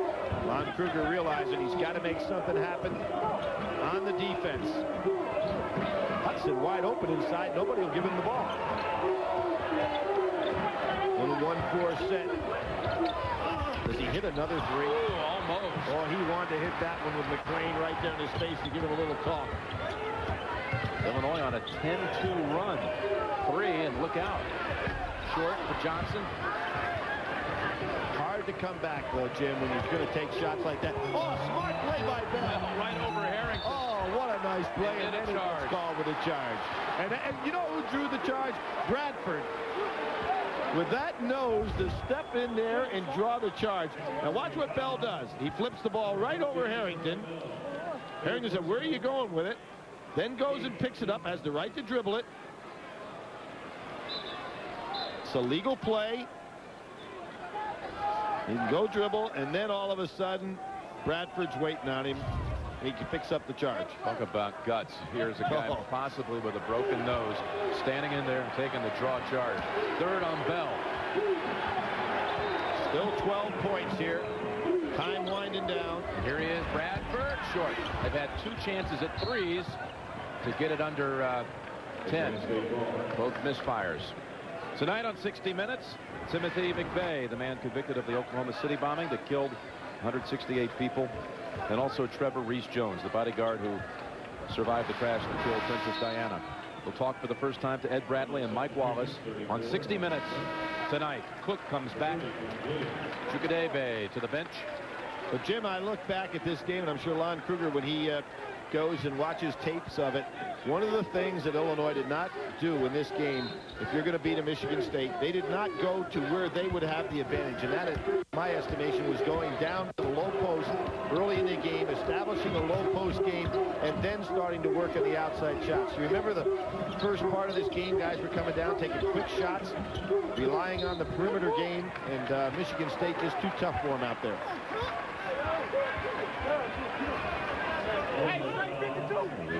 Lon Kruger realizing he's got to make something happen on the defense. Hutson wide open inside. Nobody will give him the ball. Little 1-4 set. Does he hit another three?
Almost.
Oh, he wanted to hit that one with McClain right there in his face to give him a little talk.
Illinois on a 10-2 run. Three, and look out. Short for Johnson.
To come back, though, Jim, when you're going to take shots like that. Oh, smart play by Bell.
Right over Harrington.
Oh, what a nice play.
And
And,
then charge.
called with a charge. And, and you know who drew the charge? Bradford. With that nose to step in there and draw the charge. Now watch what Bell does. He flips the ball right over Harrington. Harrington said, where are you going with it? Then goes and picks it up, has the right to dribble it. It's a legal play. He can go dribble, and then all of a sudden, Bradford's waiting on him. He picks up the charge.
Talk about guts. Here's a guy
Oh.
possibly with a broken nose standing in there and taking the draw charge. Third on Bell.
Still 12 points here. Time winding down.
And Here he is, Bradford, short. They've had two chances at threes to get it under uh, 10. Both misfires. Tonight on 60 Minutes, Timothy McVeigh, the man convicted of the Oklahoma City bombing that killed 168 people, and also Trevor Rees-Jones, the bodyguard who survived the crash that killed Princess Diana. We'll talk for the first time to Ed Bradley and Mike Wallace on 60 Minutes tonight. Cook comes back. Chukwudebe to the bench.
But Jim, I look back at this game, and I'm sure Lon Kruger, when he uh, goes and watches tapes of it, one of the things that Illinois did not do in this game, if you're going to beat a Michigan State, they did not go to where they would have the advantage. And that, in my estimation, was going down to the low post early in the game, establishing a low post game, and then starting to work on the outside shots. You remember the first part of this game, guys were coming down, taking quick shots, relying on the perimeter game, and uh, Michigan State just too tough for them out there.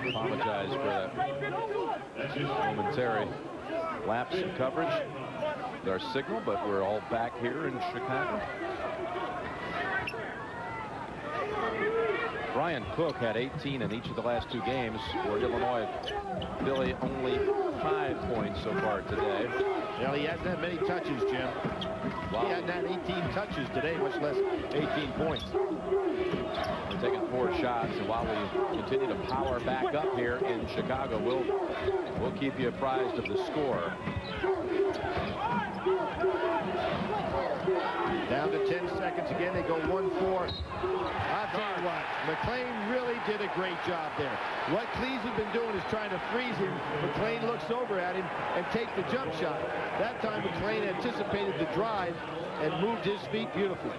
We apologize for that momentary lapse in coverage with our signal, but we're all back here in Chicago. Brian Cook had 18 in each of the last two games for Illinois. Billy only five points so far today.
Well, he hasn't had many touches, Jim.
Wow.
He hadn't had 18 touches today, much less 18 points.
We're taking four shots, and while we continue to power back up here in Chicago, we'll we'll keep you apprised of the score.
Down to 10 seconds again. They go 1-4. I'll tell you what, McClain really did a great job there. What Cleaves has been doing is trying to freeze him. McClain looks over at him and take the jump shot. That time McClain anticipated the drive and moved his feet beautifully.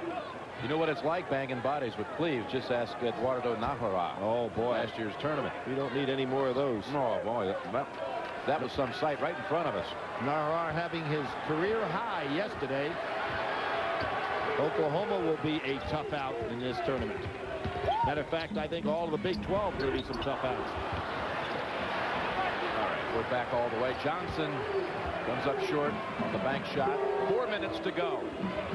You know what it's like banging bodies with Cleaves? Just ask Eduardo Najera.
Oh, boy.
Last year's tournament.
We don't need any more of those.
Oh, boy. That, that was some sight right in front of us.
Najera having his career high yesterday. Oklahoma will be a tough out in this tournament. Matter of fact, I think all of the Big 12 will be some tough outs.
All right, we're back all the way. Johnson comes up short on the bank shot. Four minutes to go.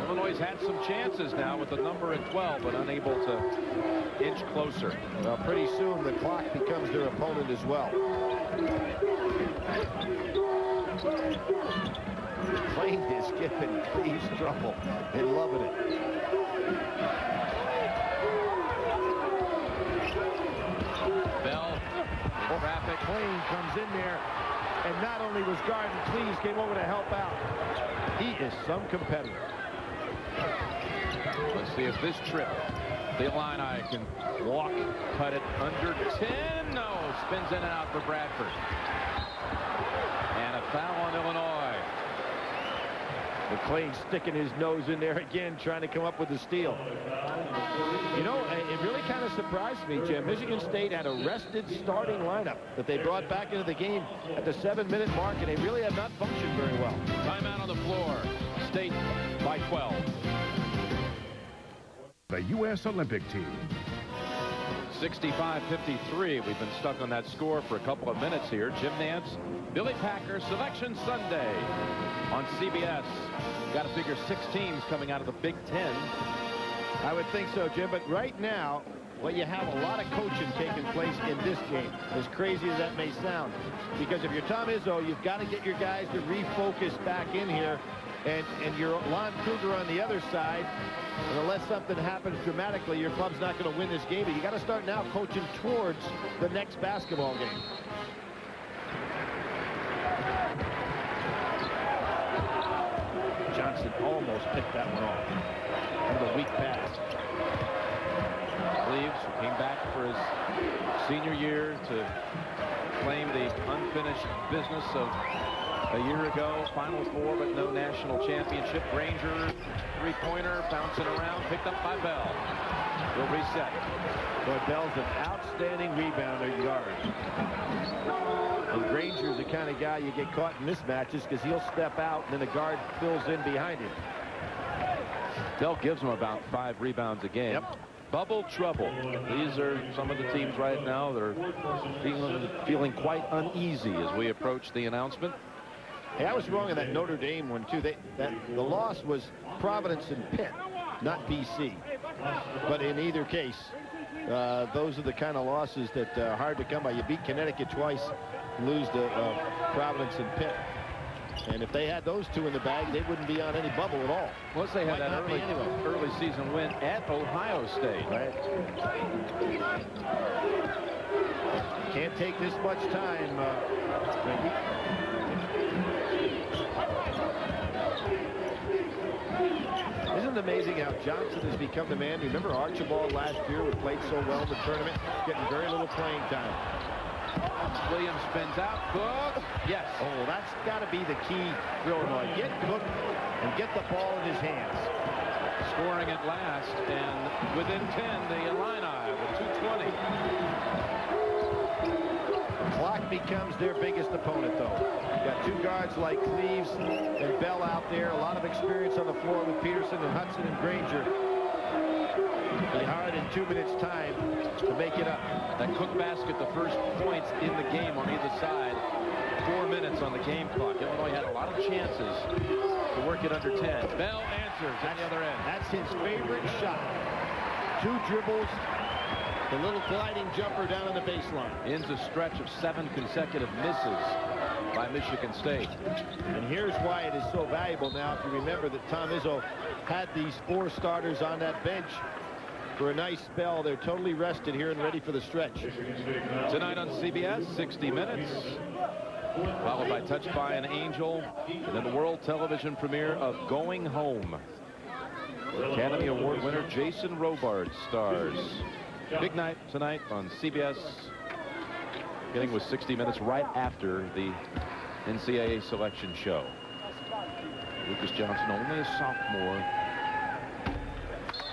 Illinois had some chances now with the number at 12, but unable to inch closer.
Well, pretty soon the clock becomes their opponent as well. Plain is giving Cleaves trouble and loving it.
Bell in traffic.
Plain comes in there and not only was guarding Cleaves came over to help out. He is some competitor.
Let's see if this trip, the Illini can walk, cut it under 10. No, spins in and out for Bradford. And a foul on Illinois.
McClain sticking his nose in there again, trying to come up with the steal. You know, it really kind of surprised me, Jim. Michigan State had a rested starting lineup that they brought back into the game at the seven-minute mark, and they really have not functioned very well.
Timeout on the floor. State by 12.
The U.S. Olympic team.
65-53. We've been stuck on that score for a couple of minutes here. Jim Nantz, Billy Packer, Selection Sunday on CBS. Got to figure six teams coming out of the Big Ten.
I would think so, Jim. But right now, well, you have a lot of coaching taking place in this game, as crazy as that may sound. Because if you're Tom Izzo, you've got to get your guys to refocus back in here. And, and you're Lon Kruger on the other side. And unless something happens dramatically, your club's not going to win this game. But you got to start now coaching towards the next basketball game. Johnson almost picked that one off. Kind of a weak pass.
Cleaves came back for his senior year to claim the unfinished business of a year ago. Final four, but no national championship. Granger, three-pointer, bouncing around, picked up by Bell. Will reset.
Boy, Bell's an outstanding rebounder guard. And Granger's the kind of guy you get caught in mismatches because he'll step out and then the guard fills in behind him.
Bell gives him about five rebounds a game.
Yep.
Bubble trouble. These are some of the teams right now that are feeling, feeling quite uneasy as we approach the announcement.
Hey, I was wrong on that Notre Dame one, too. They, that, the loss was Providence and Pitt, not BC. But in either case, uh, those are the kind of losses that are uh, hard to come by. You beat Connecticut twice, lose to uh, Providence and Pitt. And if they had those two in the bag, they wouldn't be on any bubble at all.
Once they had
Might
that early, early season win at Ohio State.
Right. Can't take this much time. Uh, Isn't it amazing how Johnson has become the man? Remember Archibald last year who played so well in the tournament, getting very little playing time.
Williams spins out. Cook. Yes.
Oh, that's got to be the key for Illinois. Get Cook and get the ball in his hands.
Scoring at last. And within 10, the Illini with 220.
The clock becomes their biggest opponent, though. You got two guards like Cleaves and Bell out there. A lot of experience on the floor with Peterson and Hutson and Granger. Be hard in two minutes' time to make it up.
That Cook basket, the first points in the game on either side. Four minutes on the game clock. Illinois had a lot of chances to work it under 10. Bell answers at the other end.
That's his favorite shot. Two dribbles, the little gliding jumper down on the baseline.
Ends a stretch of seven consecutive misses by Michigan State.
And here's why it is so valuable now. If you remember that Tom Izzo had these four starters on that bench for a nice spell. They're totally rested here and ready for the stretch.
Tonight on CBS, 60 Minutes, followed by Touched by an Angel, and then the world television premiere of Going Home. Academy Award winner Jason Robards stars. Big night tonight on CBS, getting with 60 Minutes right after the NCAA selection show. Lucas Johnson, only a sophomore.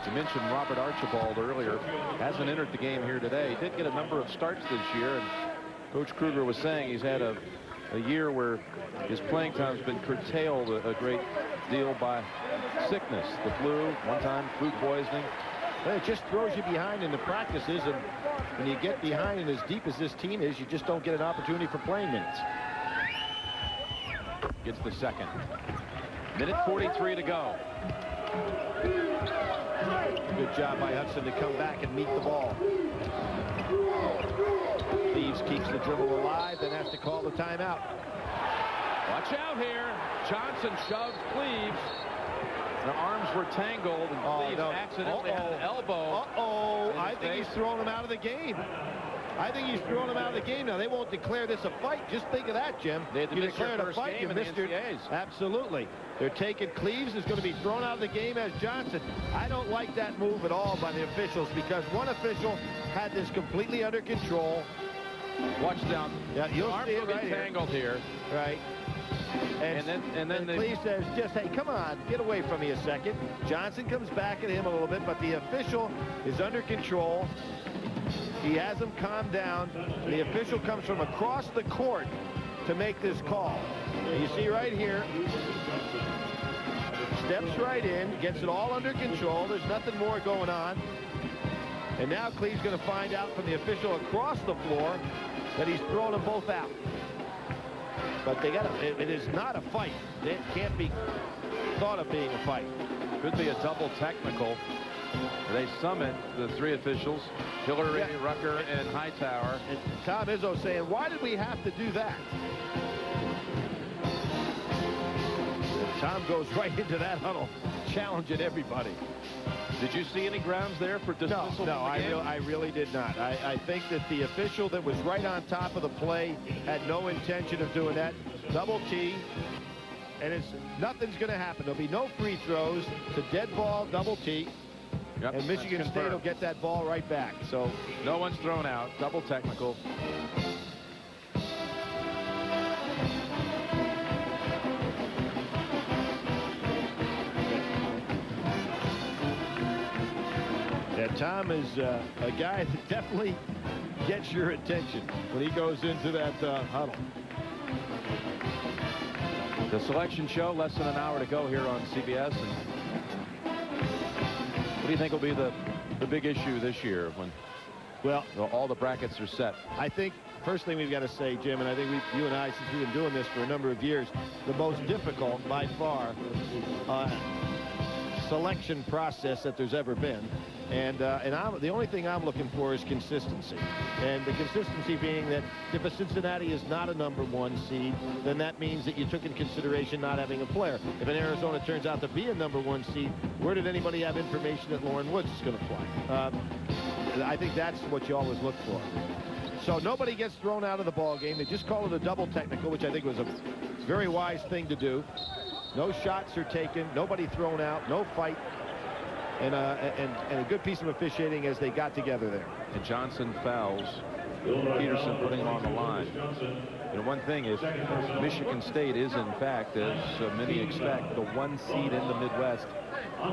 You mentioned Robert Archibald earlier. Hasn't entered the game here today. Did get a number of starts this year, and Coach Kruger was saying he's had a, a year where his playing time has been curtailed a, a great deal by sickness. The flu, one time food poisoning.
Well, it just throws you behind in the practices, and when you get behind and as deep as this team is, you just don't get an opportunity for playing minutes.
Gets the second. Minute 43 to go.
Good job by Hutson to come back and meet the ball. Thieves keeps the dribble alive, then has to call the timeout.
Watch out here. Johnson shoves Cleaves. The arms were tangled, and
Oh,
Cleaves
no.
accidentally had an elbow.
Uh-oh, I think
face.
he's throwing him out of the game. I think he's throwing him out of the game now. They won't declare this a fight. Just think of that, Jim.
They had to
you declared a fight, you
the
missed your... Absolutely. They're taking Cleaves is going to be thrown out of the game as Johnson. I don't like that move at all by the officials because one official had this completely under control.
Watch down.
Yeah, you'll
arms
see it right
tangled here.
Right.
And then- and then the-
Cleaves says, just, hey, come on, get away from me a second. Johnson comes back at him a little bit, but the official is under control. He has him calmed down. The official comes from across the court to make this call. You see right here, steps right in, gets it all under control. There's nothing more going on. And now Cleve's going to find out from the official across the floor that he's throwing them both out. But they got it, it is not a fight. It can't be thought of being a fight.
Could be a double technical. They summon the three officials, Hillary,
Yeah.
Rucker, and Hightower.
And Tom Izzo saying, why did we have to do that? And Tom goes right into that huddle, challenging everybody.
Did you see any grounds there for
No,
dismissal?
no,
the
I, real, I really did not. I, I think that the official that was right on top of the play had no intention of doing that. Double T, and it's nothing's going to happen. There'll be no free throws. It's a dead ball, double T,
Yep,
and Michigan State will get that ball right back. So
No one's thrown out. Double technical.
Yeah, Tom is uh, a guy that definitely gets your attention when he goes into that uh, huddle.
The selection show, less than an hour to go here on CBS. What do you think will be the, the big issue this year when
Well,
all the brackets are set?
I think first thing we've got to say, Jim, and I think we, you and I, since we've been doing this for a number of years, the most difficult by far uh, selection process that there's ever been. And uh, and I'm, the only thing I'm looking for is consistency. And the consistency being that if a Cincinnati is not a number one seed, then that means that you took in consideration not having a player. If an Arizona turns out to be a number one seed, where did anybody have information that Loren Woods is going to play? I think that's what you always look for. So nobody gets thrown out of the ball game. They just call it a double technical, which I think was a very wise thing to do. No shots are taken. Nobody thrown out. No fight. And, uh, and, and a good piece of officiating as they got together there.
And Johnson fouls. Peterson putting him on the line. You know, one thing is Michigan State is, in fact, as uh, many expect, the one seed in the Midwest.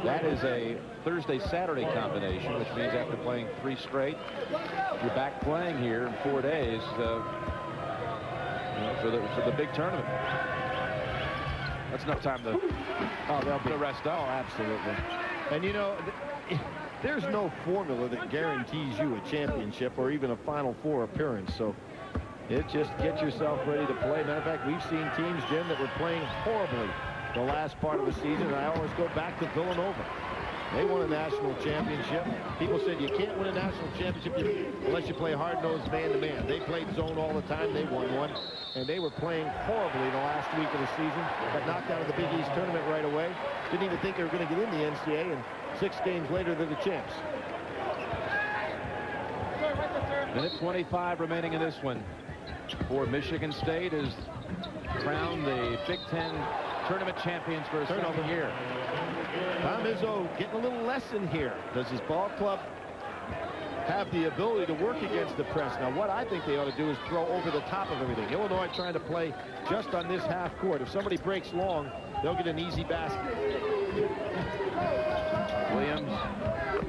That is a Thursday-Saturday combination, which means after playing three straight, you're back playing here in four days uh, you know, for, the, for the big tournament. That's enough time to,
Oh, they'll
to rest
Oh, absolutely. And you know, th- there's no formula that guarantees you a championship or even a Final Four appearance. So it just get yourself ready to play. Matter of fact, we've seen teams, Jim, that were playing horribly the last part of the season. And I always go back to Villanova. They won a national championship. People said you can't win a national championship unless you play hard-nosed man-to-man. They played zone all the time. They won one. And they were playing horribly the last week of the season. Got knocked out of the Big East tournament right away. Didn't even think they were going to get in the NCAA. And six games later, they're the champs.
Minute 25 remaining in this one. For Michigan State is crowned the Big Ten tournament champions for a
Turnover.
second year.
Tom Izzo getting a little lesson here. Does his ball club have the ability to work against the press? Now, what I think they ought to do is throw over the top of everything. Illinois trying to play just on this half court. If somebody breaks long, they'll get an easy basket.
Williams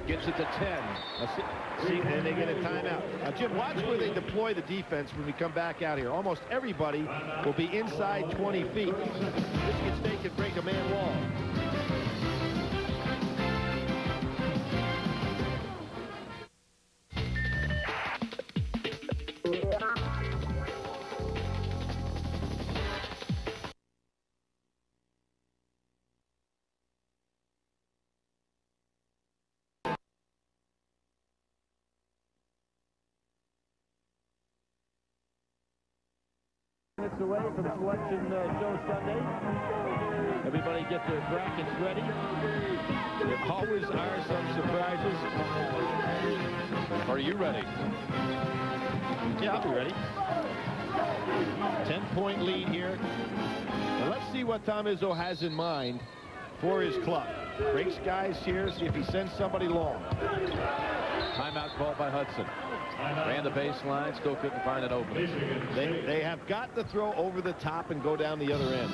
gets it to 10.
Now, see, see, and they get a timeout. Now, Jim, watch where they deploy the defense when we come back out here. Almost everybody will be inside 20 feet. Michigan State can break a man wall. Minutes away from Selection uh, Show Sunday. Everybody get their brackets ready. There always are some surprises.
Are you ready?
Yeah, I'll be ready. 10-point lead here. Now let's see what Tom Izzo has in mind for his club. Breaks guys here, see if he sends somebody long.
Timeout called by Hutson. Ran the baseline, still couldn't find an opening.
They, they have got to throw over the top and go down the other end.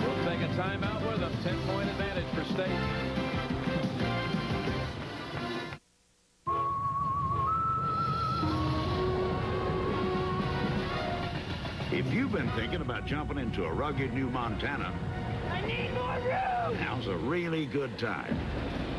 We'll take a timeout with them. 10-point advantage for State.
If you've been thinking about jumping into a rugged new Montana,
I need more room!
now's a really good time.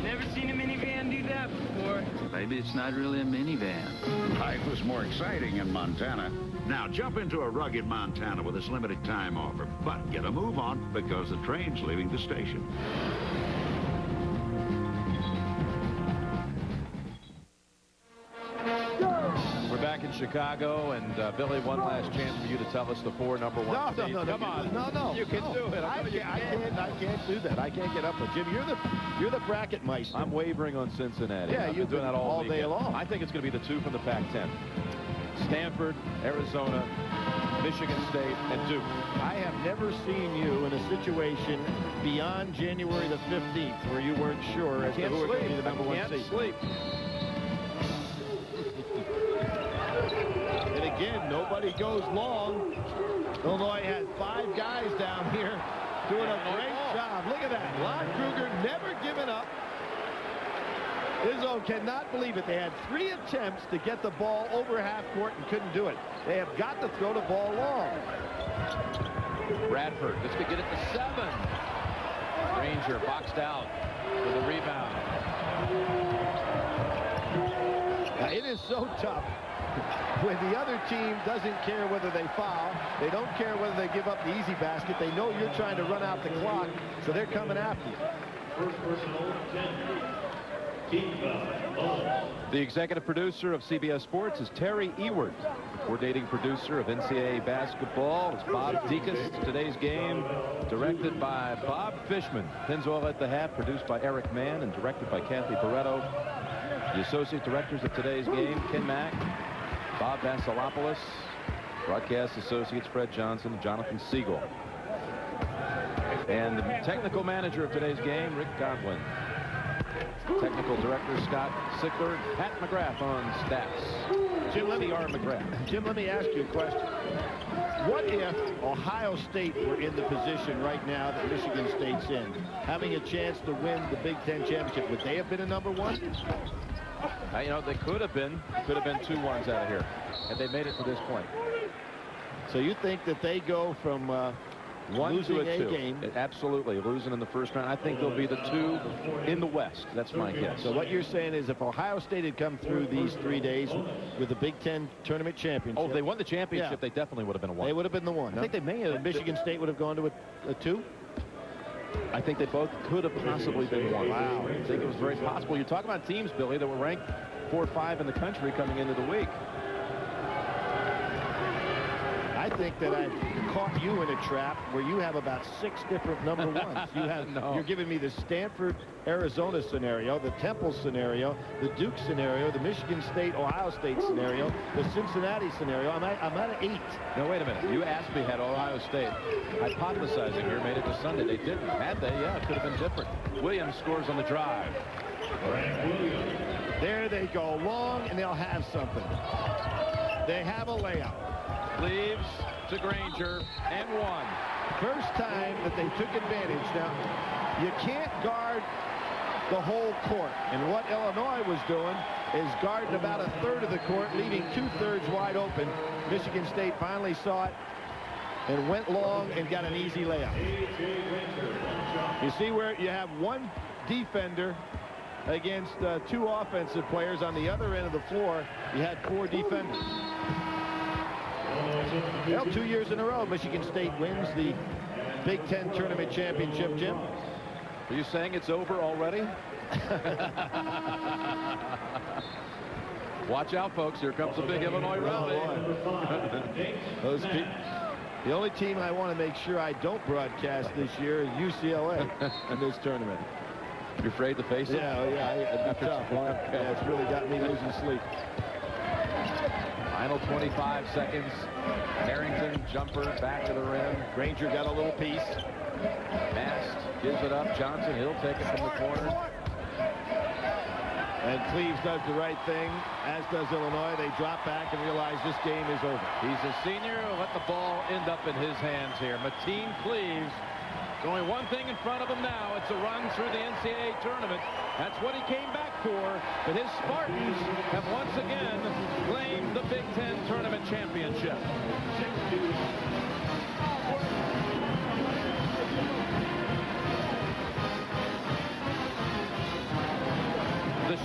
Never seen a minivan do that before.
Maybe it's not really a minivan.
Life was more exciting in Montana. Now jump into a rugged Montana with this limited time offer. But get a move on because the train's leaving the station.
Chicago. And uh, Billy, one last chance for you to tell us the four number one
No, no,
seeds.
no, no,
Come on.
no, no.
You can
no.
do it. I,
I can't,
you
I
can.
can't. I can't do that. I can't get up with Jim. You're the you're the bracket meister.
I'm wavering on Cincinnati.
Yeah, you've
been doing that all,
all day long.
I think it's going to be the two from the Pac-10. Stanford, Arizona, Michigan State, and Duke.
I have never seen you in a situation beyond January the 15th where you weren't sure as to who to be the number one
Can't
seed.
sleep.
Again, nobody goes long. Illinois had five guys down here doing a great job. Look at that. Lon Kruger never given up. Izzo cannot believe it. They had three attempts to get the ball over half court and couldn't do it. They have got to throw the ball long.
Bradford, this could get it to seven. Granger boxed out with a rebound.
Now, it is so tough when the other team doesn't care whether they foul. They don't care whether they give up the easy basket. They know you're trying to run out the clock, so they're coming after you.
First personal, 10
The executive producer of CBS Sports is Terry Ewert. Coordinating producer of NCAA basketball is Bob Dekas. Today's game directed by Bob Fishman. Pennzoil at the hat, produced by Eric Mann and directed by Kathy Barretto. The associate directors of today's game, Ken Mack, Bob Vasilopoulos, broadcast associates Fred Johnson and Jonathan Siegel. And the technical manager of today's game, Rick Godwin. Technical director Scott Sickler, Pat McGrath on stats.
Jim, let me.
McGrath.
Jim, let me ask you a question. What if Ohio State were in the position right now that Michigan State's in, having a chance to win the Big Ten championship? Would they have been a number one?
Uh, you know, they could have been, could have been two ones out of here, had they made it to this point.
So you think that they go from uh,
One
losing
to a two.
game?
Absolutely, losing in the first round. I think they'll be the two in the West. That's my guess.
So what you're saying is if Ohio State had come through these three days with the Big Ten tournament championship,
Oh, if they won the championship,
Yeah.
they definitely would have been a one.
they would have been the one.
I think they may have.
Michigan State would have gone to a, a two?
I think they both could have possibly been one.
Wow.
I think it was very possible. You talk about teams, Billy, that were ranked four or five in the country coming into the week.
I think that I caught you in a trap where you have about six different number ones. You have,
No.
You're giving me the Stanford, Arizona scenario, the Temple scenario, the Duke scenario, the Michigan State, Ohio State scenario, the Cincinnati scenario. I'm at, I'm at an eight.
No, wait a minute. You asked me had Ohio State hypothesizing here made it to Sunday. They didn't. Had they? Yeah, it could have been different. Williams scores on the drive.
There they go, long, and they'll have something. They have a layup.
Cleaves to Granger and one.
First time that they took advantage. Now, you can't guard the whole court. And what Illinois was doing is guarding about a third of the court, leaving two-thirds wide open. Michigan State finally saw it and went long and got an easy layup. You see where you have one defender against uh, two offensive players on the other end of the floor. You had four defenders. Well, two years in a row, Michigan State wins the Big Ten Tournament Championship, Jim.
Are you saying it's over already? Watch out, folks. Here comes a big Illinois rally.
Those pe- the only team I want to make sure I don't broadcast this year is UCLA in this tournament.
You're afraid to face it?
Yeah, oh, yeah, it'd be tough. Yeah, it's really got me losing sleep.
Final 25 seconds. Harrington jumper back to the rim.
Granger got a little piece.
Mast gives it up. Johnson, he'll take it from the corner.
And Cleaves does the right thing, as does Illinois. They drop back and realize this game is over.
He's a senior. Let the ball end up in his hands here. Mateen Cleaves. There's only one thing in front of him now. It's a run through the NCAA tournament. That's what he came back for. But his Spartans have once again championship.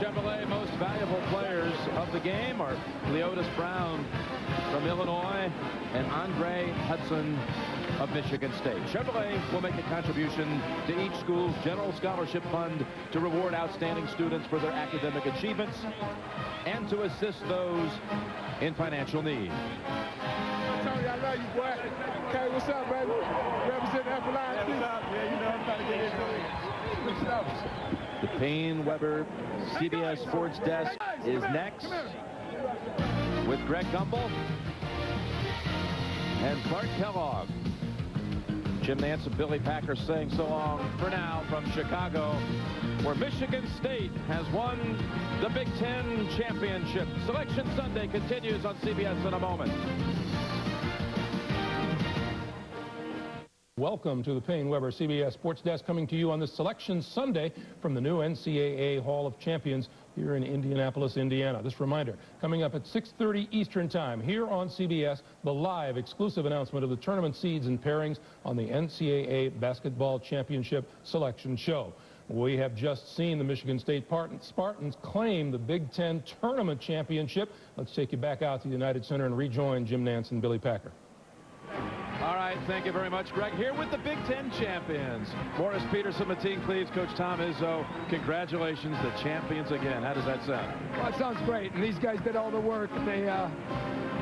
Chevrolet most valuable players of the game are Cleotis Brown from Illinois and Andre Hutson of Michigan State. Chevrolet will make a contribution to each school's general scholarship fund to reward outstanding students for their academic achievements and to assist those in financial need.
Tony, I love you, boy. Okay, what's up, baby? Represent F-Line. What's up? Yeah, you know I'm trying to get into Good stuff.
The PaineWebber CBS Sports Desk is next with Greg Gumbel and Clark Kellogg. Jim Nantz and Billy Packer saying so long for now from Chicago, where Michigan State has won the Big Ten championship. Selection Sunday continues on CBS in a moment.
Welcome to the PaineWebber CBS Sports Desk coming to you on this Selection Sunday from the new NCAA Hall of Champions here in Indianapolis, Indiana. This reminder, coming up at 6.30 Eastern Time here on CBS, the live exclusive announcement of the tournament seeds and pairings on the NCAA Basketball Championship Selection Show. We have just seen the Michigan State Spartans claim the Big Ten Tournament Championship. Let's take you back out to the United Center and rejoin Jim Nantz and Billy Packer.
All right, thank you very much, Greg. Here with the Big Ten champions, Morris Peterson, Mateen Cleaves, Coach Tom Izzo. Congratulations, the champions again. How does that sound?
Well, it sounds great, and these guys did all the work. They, uh,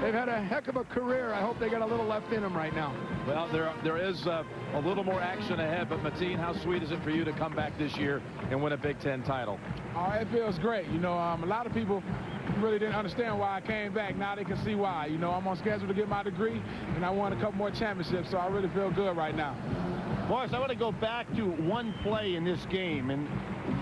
they've had a heck of a career. I hope they got a little left in them right now.
Well, there, there is uh, a little more action ahead, but Mateen, how sweet is it for you to come back this year and win a Big Ten title?
Oh, it feels great. You know, um, a lot of people really didn't understand why I came back. Now they can see why. You know, I'm on schedule to get my degree, and I won a couple more championships, so I really feel good right now.
Morris, I want to go back to one play in this game, and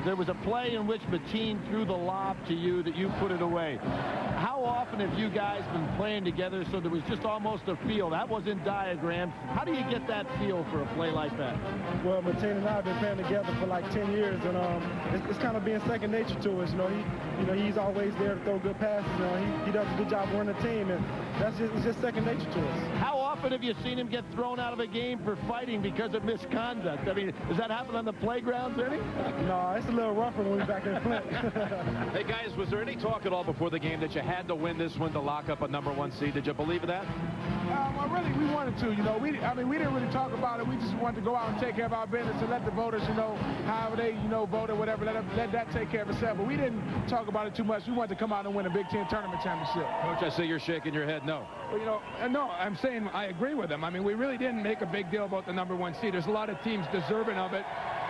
there was a play in which Mateen threw the lob to you that you put it away. How often have you guys been playing together so there was just almost a feel? That wasn't diagrammed. How do you get that feel for a play like that?
Well, Mateen and I have been playing together for like 10 years, and um, it's, it's, kind of being second nature to us. You know, he, you know, he's always there to throw good passes. You know, he, he does a good job running the team, and that's just, it's just second nature to us.
How often have you seen him get thrown out of a game for fighting because of misconduct? I mean, does that happen on the playgrounds, any?
No, it's a little rougher when we're back in Flint.
hey, guys, was there any talk at all before the game that you had to win this one to lock up a number one seed? Did you believe that?
Um, well, really, we wanted to. You know, we I mean, we didn't really talk about it. We just wanted to go out and take care of our business and let the voters, you know, however they, you know, vote or whatever, let, them, let that take care of itself. But we didn't talk about it too much. We wanted to come out and win a Big Ten tournament championship.
Coach, I see you're shaking your head no.
Well, you know, uh, no, I'm saying I agree with them. I mean, we really didn't make a big deal about the number one seed. There's a lot of teams deserving of it.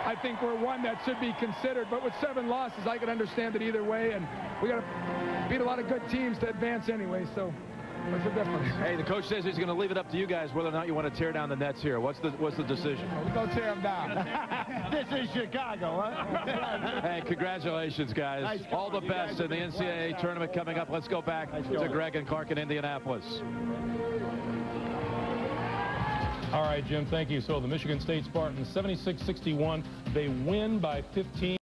I think we're one that should be considered. But with seven losses, I can understand it either way. And we got to beat a lot of good teams to advance anyway. So what's the difference?
Hey, the coach says he's going to leave it up to you guys whether or not you want to tear down the nets here. What's the what's the decision?
We're going to tear them down.
this is Chicago, huh?
hey, congratulations, guys. Nice All the best in the NCAA tournament coming up. Let's go back nice to Greg and Clark in Indianapolis.
All right, Jim, thank you. So the Michigan State Spartans, 76-61. They win by 15.